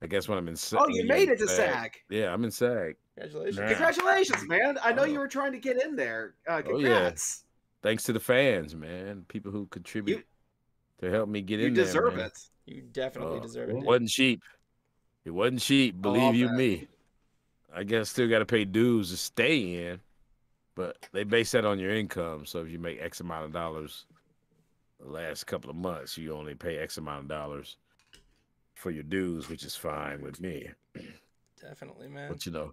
I guess when I'm in SAG. oh, you made it to SAG. Yeah, I'm in SAG. Congratulations. Yeah. Congratulations, man! I know Oh. you were trying to get in there. Uh, Oh, yeah. congrats. Thanks to the fans, man. People who contribute to help me get in there. You deserve man. it. You definitely Oh, deserve it. It dude. wasn't cheap. It wasn't cheap. Believe I'll you bet. me. I guess still got to pay dues to stay in, but they base that on your income. So if you make X amount of dollars the last couple of months, you only pay X amount of dollars for your dues, which is fine with me. Definitely, man. But you know,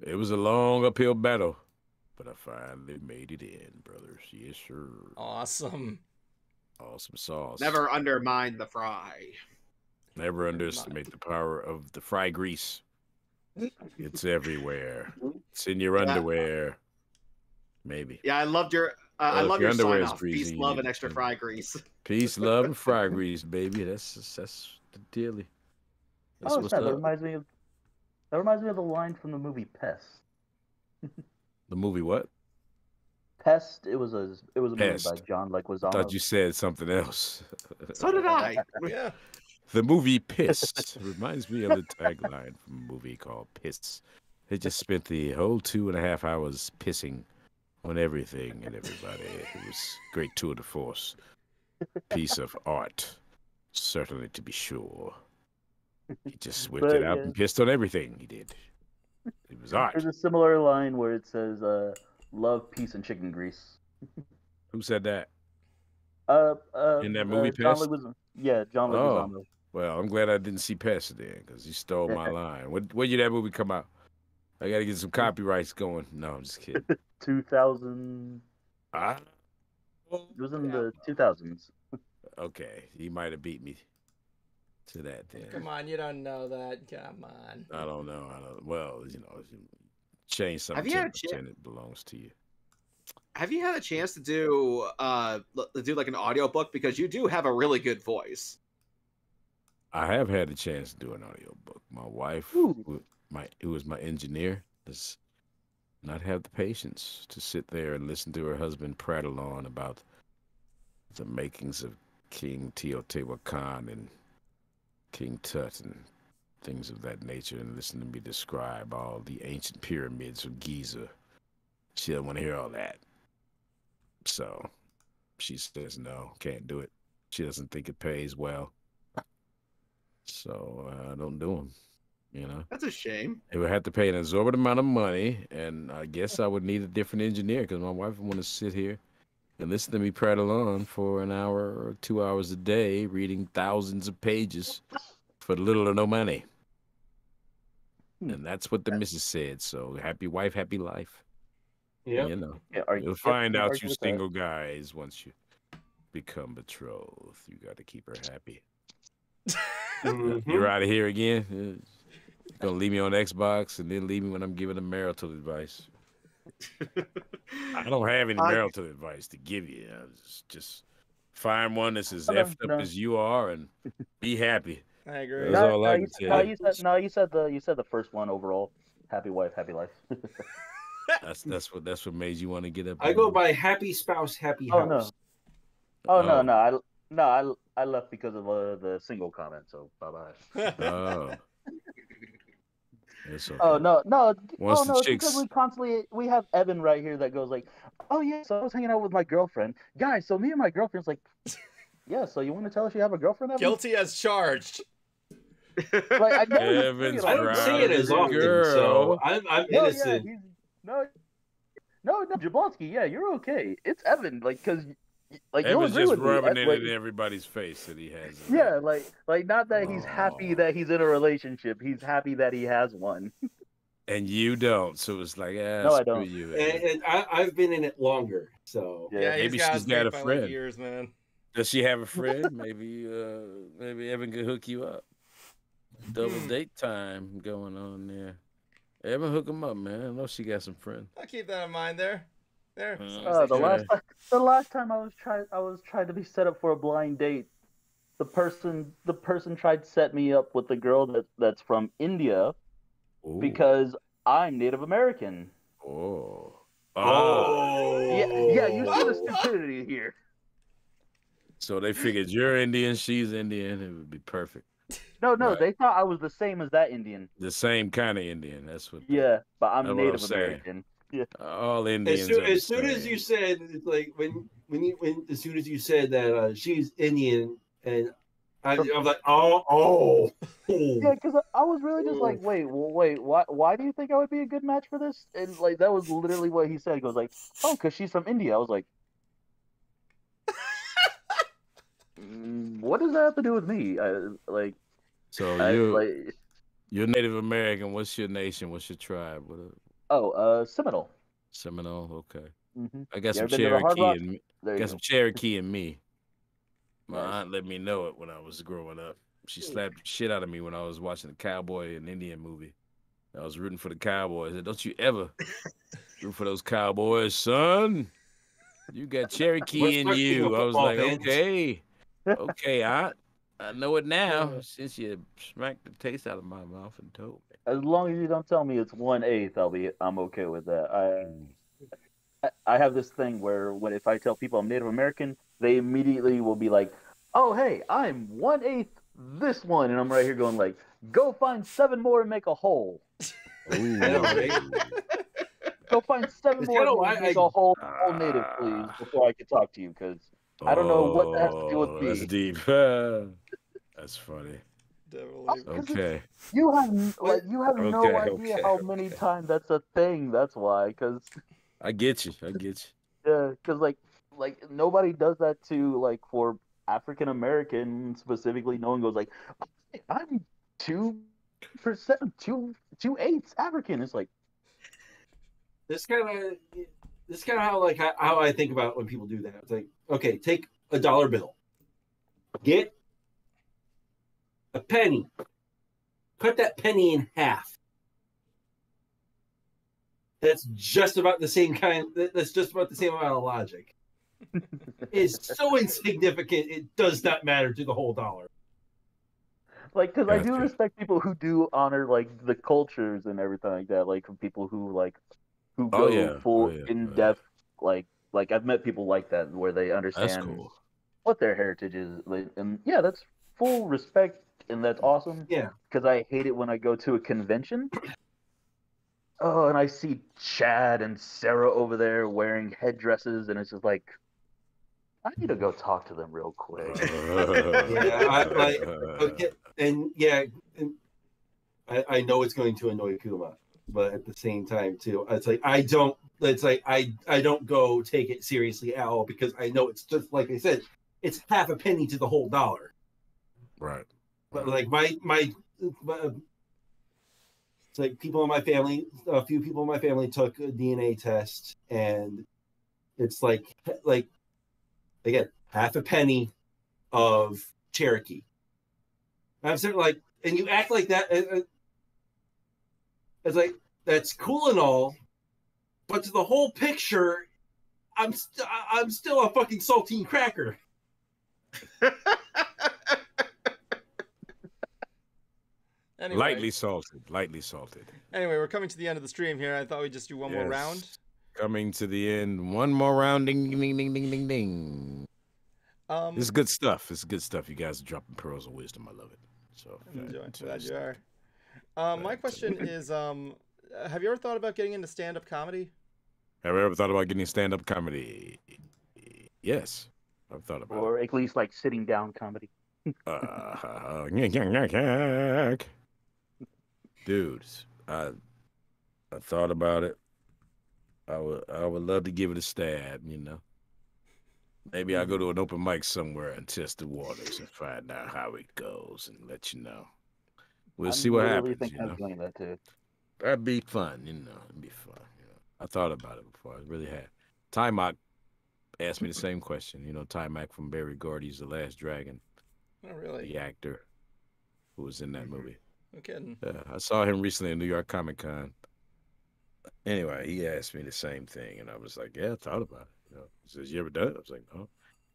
it was a long uphill battle, but I finally made it in, brothers. Yes, sir. Awesome. Awesome sauce. Never undermine the fry. Never underestimate the power of the fry grease. It's everywhere. It's in your Yeah. underwear. Maybe. Yeah, I loved your. Uh, I love your your underwear sign is off. greasy, Peace, love, and extra clean fry grease. Peace, love, and fry grease, baby. That's that's the dealy. That's Oh, what's snap, that reminds me of that reminds me of the line from the movie Pest. The movie what? Pest. It was a it was a Pest. movie by John I thought you said something else. So did I. Yeah. The movie Piss reminds me of the tagline from a movie called Piss. They just spent the whole two and a half hours pissing on everything and everybody. It was great tour de force. Piece of art, certainly to be sure. He just whipped But, it out yeah. and pissed on everything he did. It was art. There's a similar line where it says, uh, "Love, peace, and chicken grease." Who said that? Uh, uh, In that movie, uh, John? Leguizamo. Yeah, John Oh. Well, I'm glad I didn't see Pest then, because he stole my line. What when did that movie come out? I got to get some copyrights going. No, I'm just kidding. 2000. Ah, It was in the 2000s. okay, he might have beat me to that then. Come on, you don't know that. Come on. I don't know. I don't. Well, you know, you change something. Have you to had a chan- pretend it belongs to you. Have you had a chance to do uh do like an audiobook because you do have a really good voice. I have had a chance to do an audiobook. My wife, Ooh. My who was my engineer, does not have the patience to sit there and listen to her husband prattle on about the makings of King Teotihuacan and King Tut and things of that nature and listen to me describe all the ancient pyramids of Giza. She doesn't want to hear all that. So she says no, can't do it. She doesn't think it pays well. So I don't do them. You know, That's a shame. it would have to pay an exorbitant amount of money, and I guess I would need a different engineer because my wife would want to sit here and listen to me prattle on for an hour or two hours a day, reading thousands of pages for little or no money. Hmm. And that's what the missus said. So happy wife, happy life. Yeah. You know, Yeah, are, you'll find out you with that. single guys once you become betrothed. You got to keep her happy. Mhm. You're out of here again. Gonna leave me on Xbox and then leave me when I'm giving them marital advice. I don't have any I- marital advice to give you. I just, just find one that's as No, no, effed up as you are and be happy. I agree. That's No, all no, I you, can no, tell you said no. You said the you said the first one overall. Happy wife, happy life. That's that's what that's what made you want to get up. I go by happy spouse, happy Oh, house. no. oh no, Oh. no, no, I no, I, I left because of uh, the single comment. So bye bye. Oh, it's Oh, okay. Oh no, no, Once oh no, it's chicks- because we constantly we have Evan right here that goes like, oh yeah, so I was hanging out with my girlfriend, guys. So me and my girlfriend's like, yeah. So you want to tell us you have a girlfriend? Evan? Guilty as charged. Like, I know he's Evan's saying I it don't like- say it as Proud often, girl. so I'm, I'm No, innocent. he's, no, no, no, Jablonski, yeah, you're okay. It's Evan, like, cause, like, you'll Evan's agree just with rubbing eh, it like- in everybody's face that he has. a- Yeah, like, like not that he's happy that he's in a relationship. He's happy that he has one. and you don't. So it's like, ah, No, I don't. you. and, and I, I've been in it longer, so Yeah. Yeah, Maybe he's she's got a by, like, friend. years, man. Does she have a friend? maybe, uh, maybe Evan could hook you up. Double Hmm. date time going on there. Evan, hook him up, man. I know she got some friends. I'll keep that in mind there. There. Uh, Some Uh, the last, ti- the last time I was trying, I was trying to be set up for a blind date. The person, the person tried to set me up with the girl that that's from India Ooh. because I'm Native American. Oh. Oh. Yeah, yeah, you see the stupidity here. So they figured you're Indian, she's Indian. It would be perfect. No, no, Right. they thought I was the same as that Indian. The same kind of Indian. That's what. Yeah, but I'm Native what I'm Native saying. American. All Indians. As soon, are as soon as you said it's like when when you when as soon as you said that uh, she's Indian and I, I was like oh oh Yeah, because I, I was really just like, wait, well, wait, why, why do you think I would be a good match for this? And like that was literally what he said. He goes like, oh, because she's from India. I was like, "Mm, what does that have to do with me? I, like, So I, you like, you're Native American. What's your nation? What's your tribe? What a, oh, uh, Seminole. Seminole. Okay. hmm I got You some ever been to the Hard Cherokee in me. Got go. some Cherokee in me. My aunt let me know it when I was growing up. She slapped the shit out of me when I was watching a cowboy and Indian movie. I was rooting for the Cowboys. I said, Don't you ever root for those Cowboys, son. You got Cherokee in you. I was like, okay. Okay, aunt. I know it now since you smacked the taste out of my mouth and told me. As long as you don't tell me it's one eighth, I'll be, I'm okay with that. I, I- I have this thing where when if I tell people I'm Native American, they immediately will be like, "Oh, hey, I'm one eighth this one," and I'm right here going like, "Go find seven more and make a hole. I? Go find seven more kinda and why make I- a whole, whole native, please, Ah. before I can talk to you." Because I don't know what that has to do with Oh, me. That's deep. that's funny. Definitely. Okay. you have like you have no Okay, idea okay, how many okay. times that's a thing. That's why. Because I get you. I get you. Yeah, because like like nobody does that to like for African American specifically. No one goes like, oh, I'm two percent, two two eighths African. It's like this kind of this kind of how like how, how I think about when people do that. It's like okay, take a dollar bill, get a penny, cut that penny in half. That's just about the same kind. That's just about the same amount of logic. It's so insignificant. It does not matter to the whole dollar. like because I do Gotcha. respect people who do honor like the cultures and everything like that. Like from people who like who oh, go Oh, yeah. full Oh, yeah. in Oh, yeah. depth. Like like I've met people like that where they understand cool. what their heritage is. Like, and yeah, that's full respect and that's awesome. Yeah. Because I hate it when I go to a convention. Oh, and I see Chad and Sarah over there wearing headdresses, and it's just like, I need to go talk to them real quick. Yeah, I- like, Okay, and yeah, and I, I know it's going to annoy Kuma, but at the same time too, it's like I don't. It's like I I don't go take it seriously at all because I know it's just like I said, it's half a penny to the whole dollar. Right. But like my my, my it's like people in my family, a few people in my family took a DNA test, and it's like like again half a penny of Cherokee. I'm sort of like, and you act like that. Uh, uh, It's like that's cool and all, but to the whole picture, I'm st- I- I'm still a fucking saltine cracker. Anyway, Lightly salted. Lightly salted. Anyway, we're coming to the end of the stream here. I thought we'd just do one more round. Coming to the end. One more round. Ding, ding, ding, ding, ding, ding, ding. Um, This is good stuff. This is good stuff. You guys are dropping pearls of wisdom. I love it. So I'm enjoying. so Glad it's- you are. Um, my question is, um, have you ever thought about getting into stand-up comedy? Have you ever thought about getting stand-up comedy? Yes, I've thought about it. or at least like sitting down comedy. it. Uh, yak, yak, yak, yak. Dude, I I thought about it. I would I would love to give it a stab. You know, maybe I'll go to an open mic somewhere and test the waters and find out how it goes and let you know. We'll I'm see what literally happens. thinking You of know? doing that too. That'd be fun, you know. It'd be fun. You know. I thought about it before. I really had. Taimak asked me the same question. You know, Taimak from Berry Gordy's The Last Dragon, Oh, really? the actor who was in that movie. Mm-hmm. No kidding. Yeah, I saw him recently at New York Comic Con. Anyway, he asked me the same thing, and I was like, "Yeah, I thought about it." You know, he says, "You ever done it?" I was like, "No."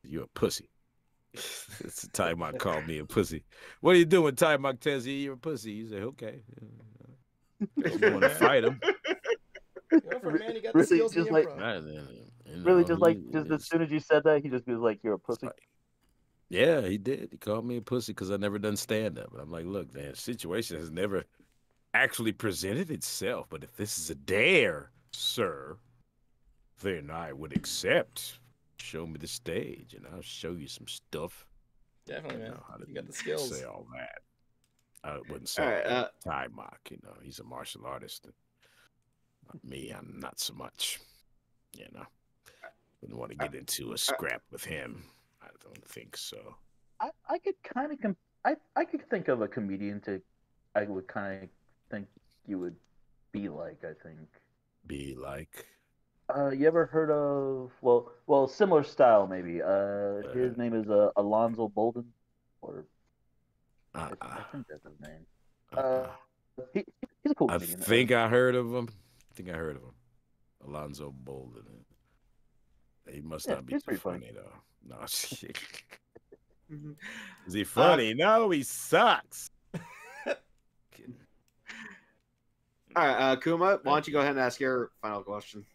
You're a pussy. It's the Taimak called me a pussy. What are you doing? Taimak tells you you're a pussy. You say, "Okay." You want to fight him? Go for it, man. You got Really, just like- improv. Right, then, you Really, just like just as soon as you said that, he just was like, "You're a pussy." like- Yeah, he did. He called me a pussy because I never done stand up. And I'm like, look, man, situation has never actually presented itself. But if this is a dare, sir, then I would accept. Show me the stage, and I'll show you some stuff. Definitely, You man. know how You got the skills. Say all that. I wouldn't say All right, uh, Taimak. You know, he's a martial artist. Not me, I'm not so much. You know, wouldn't want to get into a scrap with him. I don't think so. I, I could kind of com- I I could think of a comedian to I would kind of think you would be like. I think. Be like, Uh, you ever heard of well well similar style maybe? Uh, his Uh, name is uh, Alonzo Bolden, or I, uh, I think that's his name. uh, Uh, he, he's a cool I comedian. think I heard of him. I think I heard of him. Alonzo Bolden. He must Yeah, not be too funny. funny though. No, shit. Mhm. Is he funny? no, he sucks. All right, uh, Kuma, why don't you go ahead and ask your final question?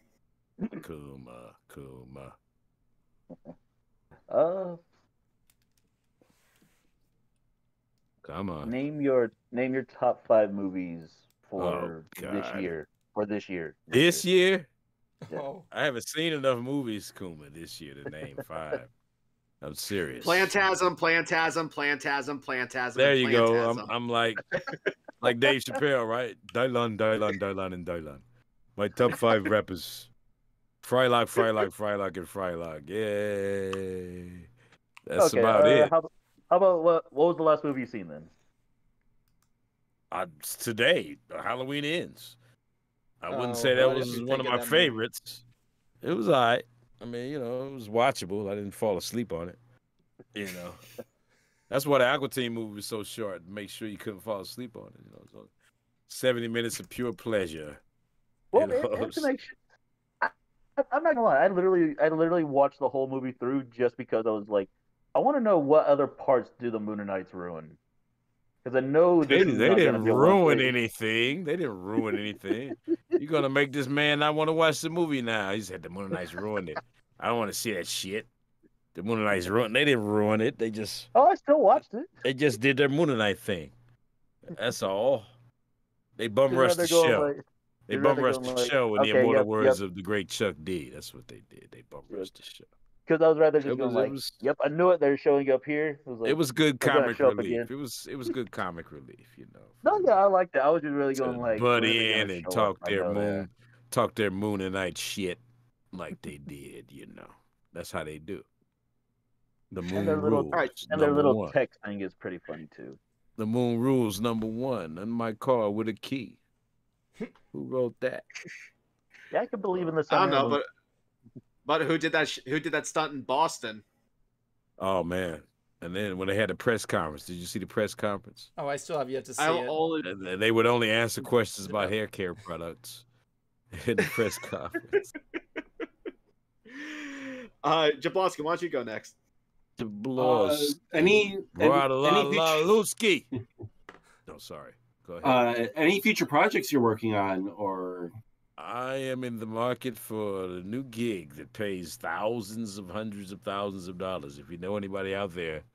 Kuma, Kuma. Uh, Come on. name your name your top five movies for this Oh, God. year. For this year. This year, Yeah. Oh, I haven't seen enough movies, Kuma, this year to name five. I'm serious. Plantasm, plantasm, plantasm, plantasm. There and you go. I'm. I'm like, like Dave Chappelle, right? Dylan, Dylan, Dylan, and Dylan. My top five rappers: Frylock, Frylock, Frylock, and Frylock. Yay! That's okay, about uh, it. How, how about what? What was the last movie you seen then? I, today, Halloween ends. I wouldn't Oh, say that what was one of of my that movie? favorites. It was alright. I mean, you know, it was watchable. I didn't fall asleep on it. You know, that's why the Aqua Teen movie was so short. Make sure you couldn't fall asleep on it. You know, so seventy minutes of pure pleasure. Well, You it- know, it- to make sure, I, I- I'm not gonna lie. I literally, I literally watched the whole movie through just because I was like, I want to know what other parts do the Mooninites ruin? Because I know They, they didn't ruin anything. They didn't ruin anything. You're gonna make this man not want to watch the movie now. He said the Mooninites ruined it. I don't want to see that shit. The Mooninites ruined. They didn't ruin it. They just Oh, I still watched it. they just did their Mooninite thing. That's all. They bum rushed the show. like- they you'd bum rushed the like, show in the immortal yep, words yep. of the great Chuck D. That's what they did. They bum rushed the show. Because I was rather just going was- like, was- "Yep, I knew it. They're showing up here." It was, like, It was good comic relief. again. It was it was good comic relief, you know. No, yeah, I liked it. I was just really to going like, butt when in gonna and talk up? I their know that. moon, talk their moon and night shit like they did. You know, that's how they do. The moon their little- rules. And their number little one. text thing is pretty funny too. The moon rules number one in my car with a key. Who wrote that? Yeah, I can believe in the I sun. don't know, but but who did that? Who did that stunt in Boston? Oh man! And then when they had the press conference, did you see the press conference? Oh, I still have yet to see I it. only And They would only answer questions about hair care products in the press conference. uh, Jablonski, why don't you go next? The Uh, blows. any any, any, future, Lusky. No, sorry. Go ahead. uh, any future projects you're working on, or I am in the market for a new gig that pays thousands of hundreds of thousands of dollars. If you know anybody out there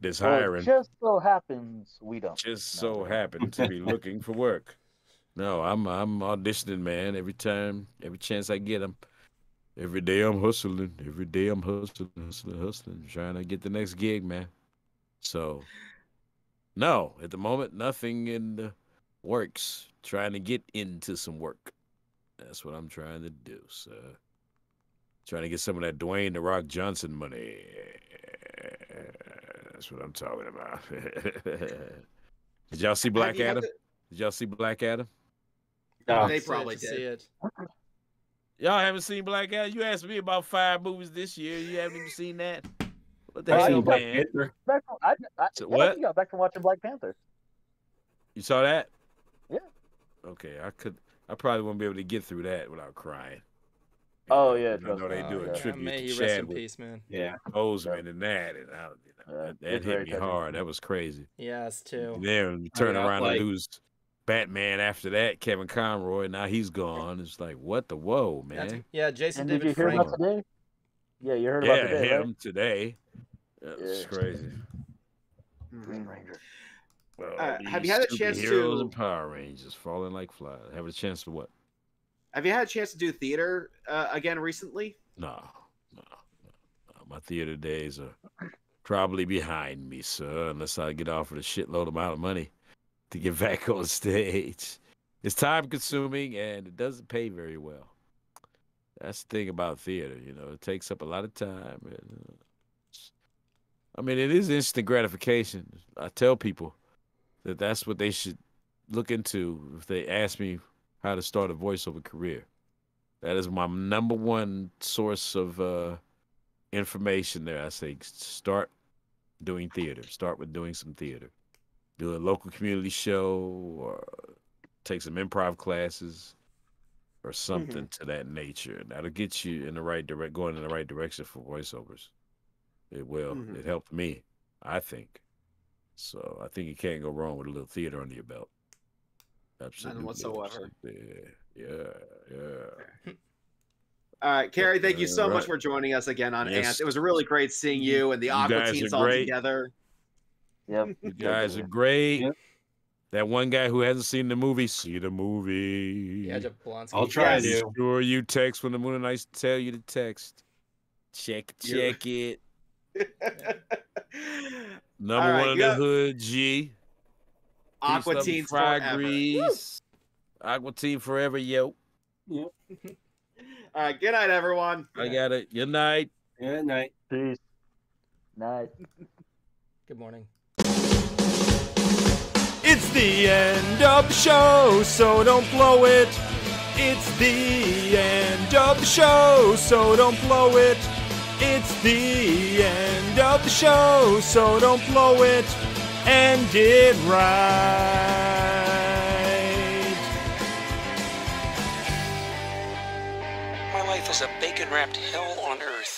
that's Well, it hiring, just so happens we don't. just No. so happen to be looking for work. No, I'm I'm auditioning, man. Every time, every chance I get, I'm every day I'm hustling. Every day I'm hustling, hustling, hustling, trying to get the next gig, man. So, no, at the moment, nothing in the works. Trying to get into some work. That's what I'm trying to do, sir. Trying to get some of that Dwayne the Rock Johnson money. That's what I'm talking about. Did y'all see Have Black you had Adam? the- Did y'all see Black Adam? no? They Still probably to did. see it. Y'all haven't seen Black Adam? You asked me about five movies this year. You haven't even seen that? What the I've hell, Black man? Panther. Back from, I, I, So yeah, I what? just got back from watching Black Panther. You saw that? Yeah. Okay, I could. I probably won't be able to get through that without crying. Oh, yeah, I know me. they Oh, do a yeah. tribute may to he rest in Chadwick peace, man. Yeah, Boseman and that, and I, you know, Yeah, that, that hit me touching. hard. That was crazy. Yes, too. And then you turn yeah, around like- and lose Batman after that. Kevin Conroy. Now he's gone. It's like what the whoa, That's- man. yeah, Jason And did you David hear Frank. about today? Yeah, you heard Yeah, about today, him right? today. That was Yeah. crazy. Green Ranger. Well, Uh, have you had a chance superheroes to- and Power Rangers falling like flies? Have a chance to what? Have you had a chance to do theater uh, again recently? No, no, no, no. My theater days are probably behind me, sir, unless I get offered a shitload amount of money to get back on stage. It's time consuming and it doesn't pay very well. That's the thing about theater, you know, it takes up a lot of time. And, uh, it's- I mean, it is instant gratification. I tell people that that's what they should look into if they ask me how to start a voiceover career. That is my number one source of uh, information there. I say start doing theater. Start with doing some theater. Do a local community show or take some improv classes or something to that nature. That'll get you in the right direct going in the right direction for voiceovers. It will. Mhm. It helped me, I think. So I think you can't go wrong with a little theater under your belt. Absolutely. whatsoever. absolutely. Yeah, yeah. All right, Carey, thank you so Uh, much for joining us again on Yes. Ants. It was really great seeing you and the You Aqua guys teens all great. together. Yep. You guys are great. Yep. That one guy who hasn't seen the movie, see the movie. Yeah, Jablonski. I'll try Yes. to. Sure, you text when the Mooninites tell you to text. Check, Yeah. check it. All Number right, one in the hood, G. Aqua Peace, love, and teens fry forever. grease. Aqua Teen forever, yo. All right, good night, everyone. I got it. Good night. Good night. Peace. Night. Good morning. It's the end of the show, so don't blow it. It's the end of the show, so don't blow it. It's the end of the show, so don't blow it. End it right. My life is a bacon wrapped hell on earth.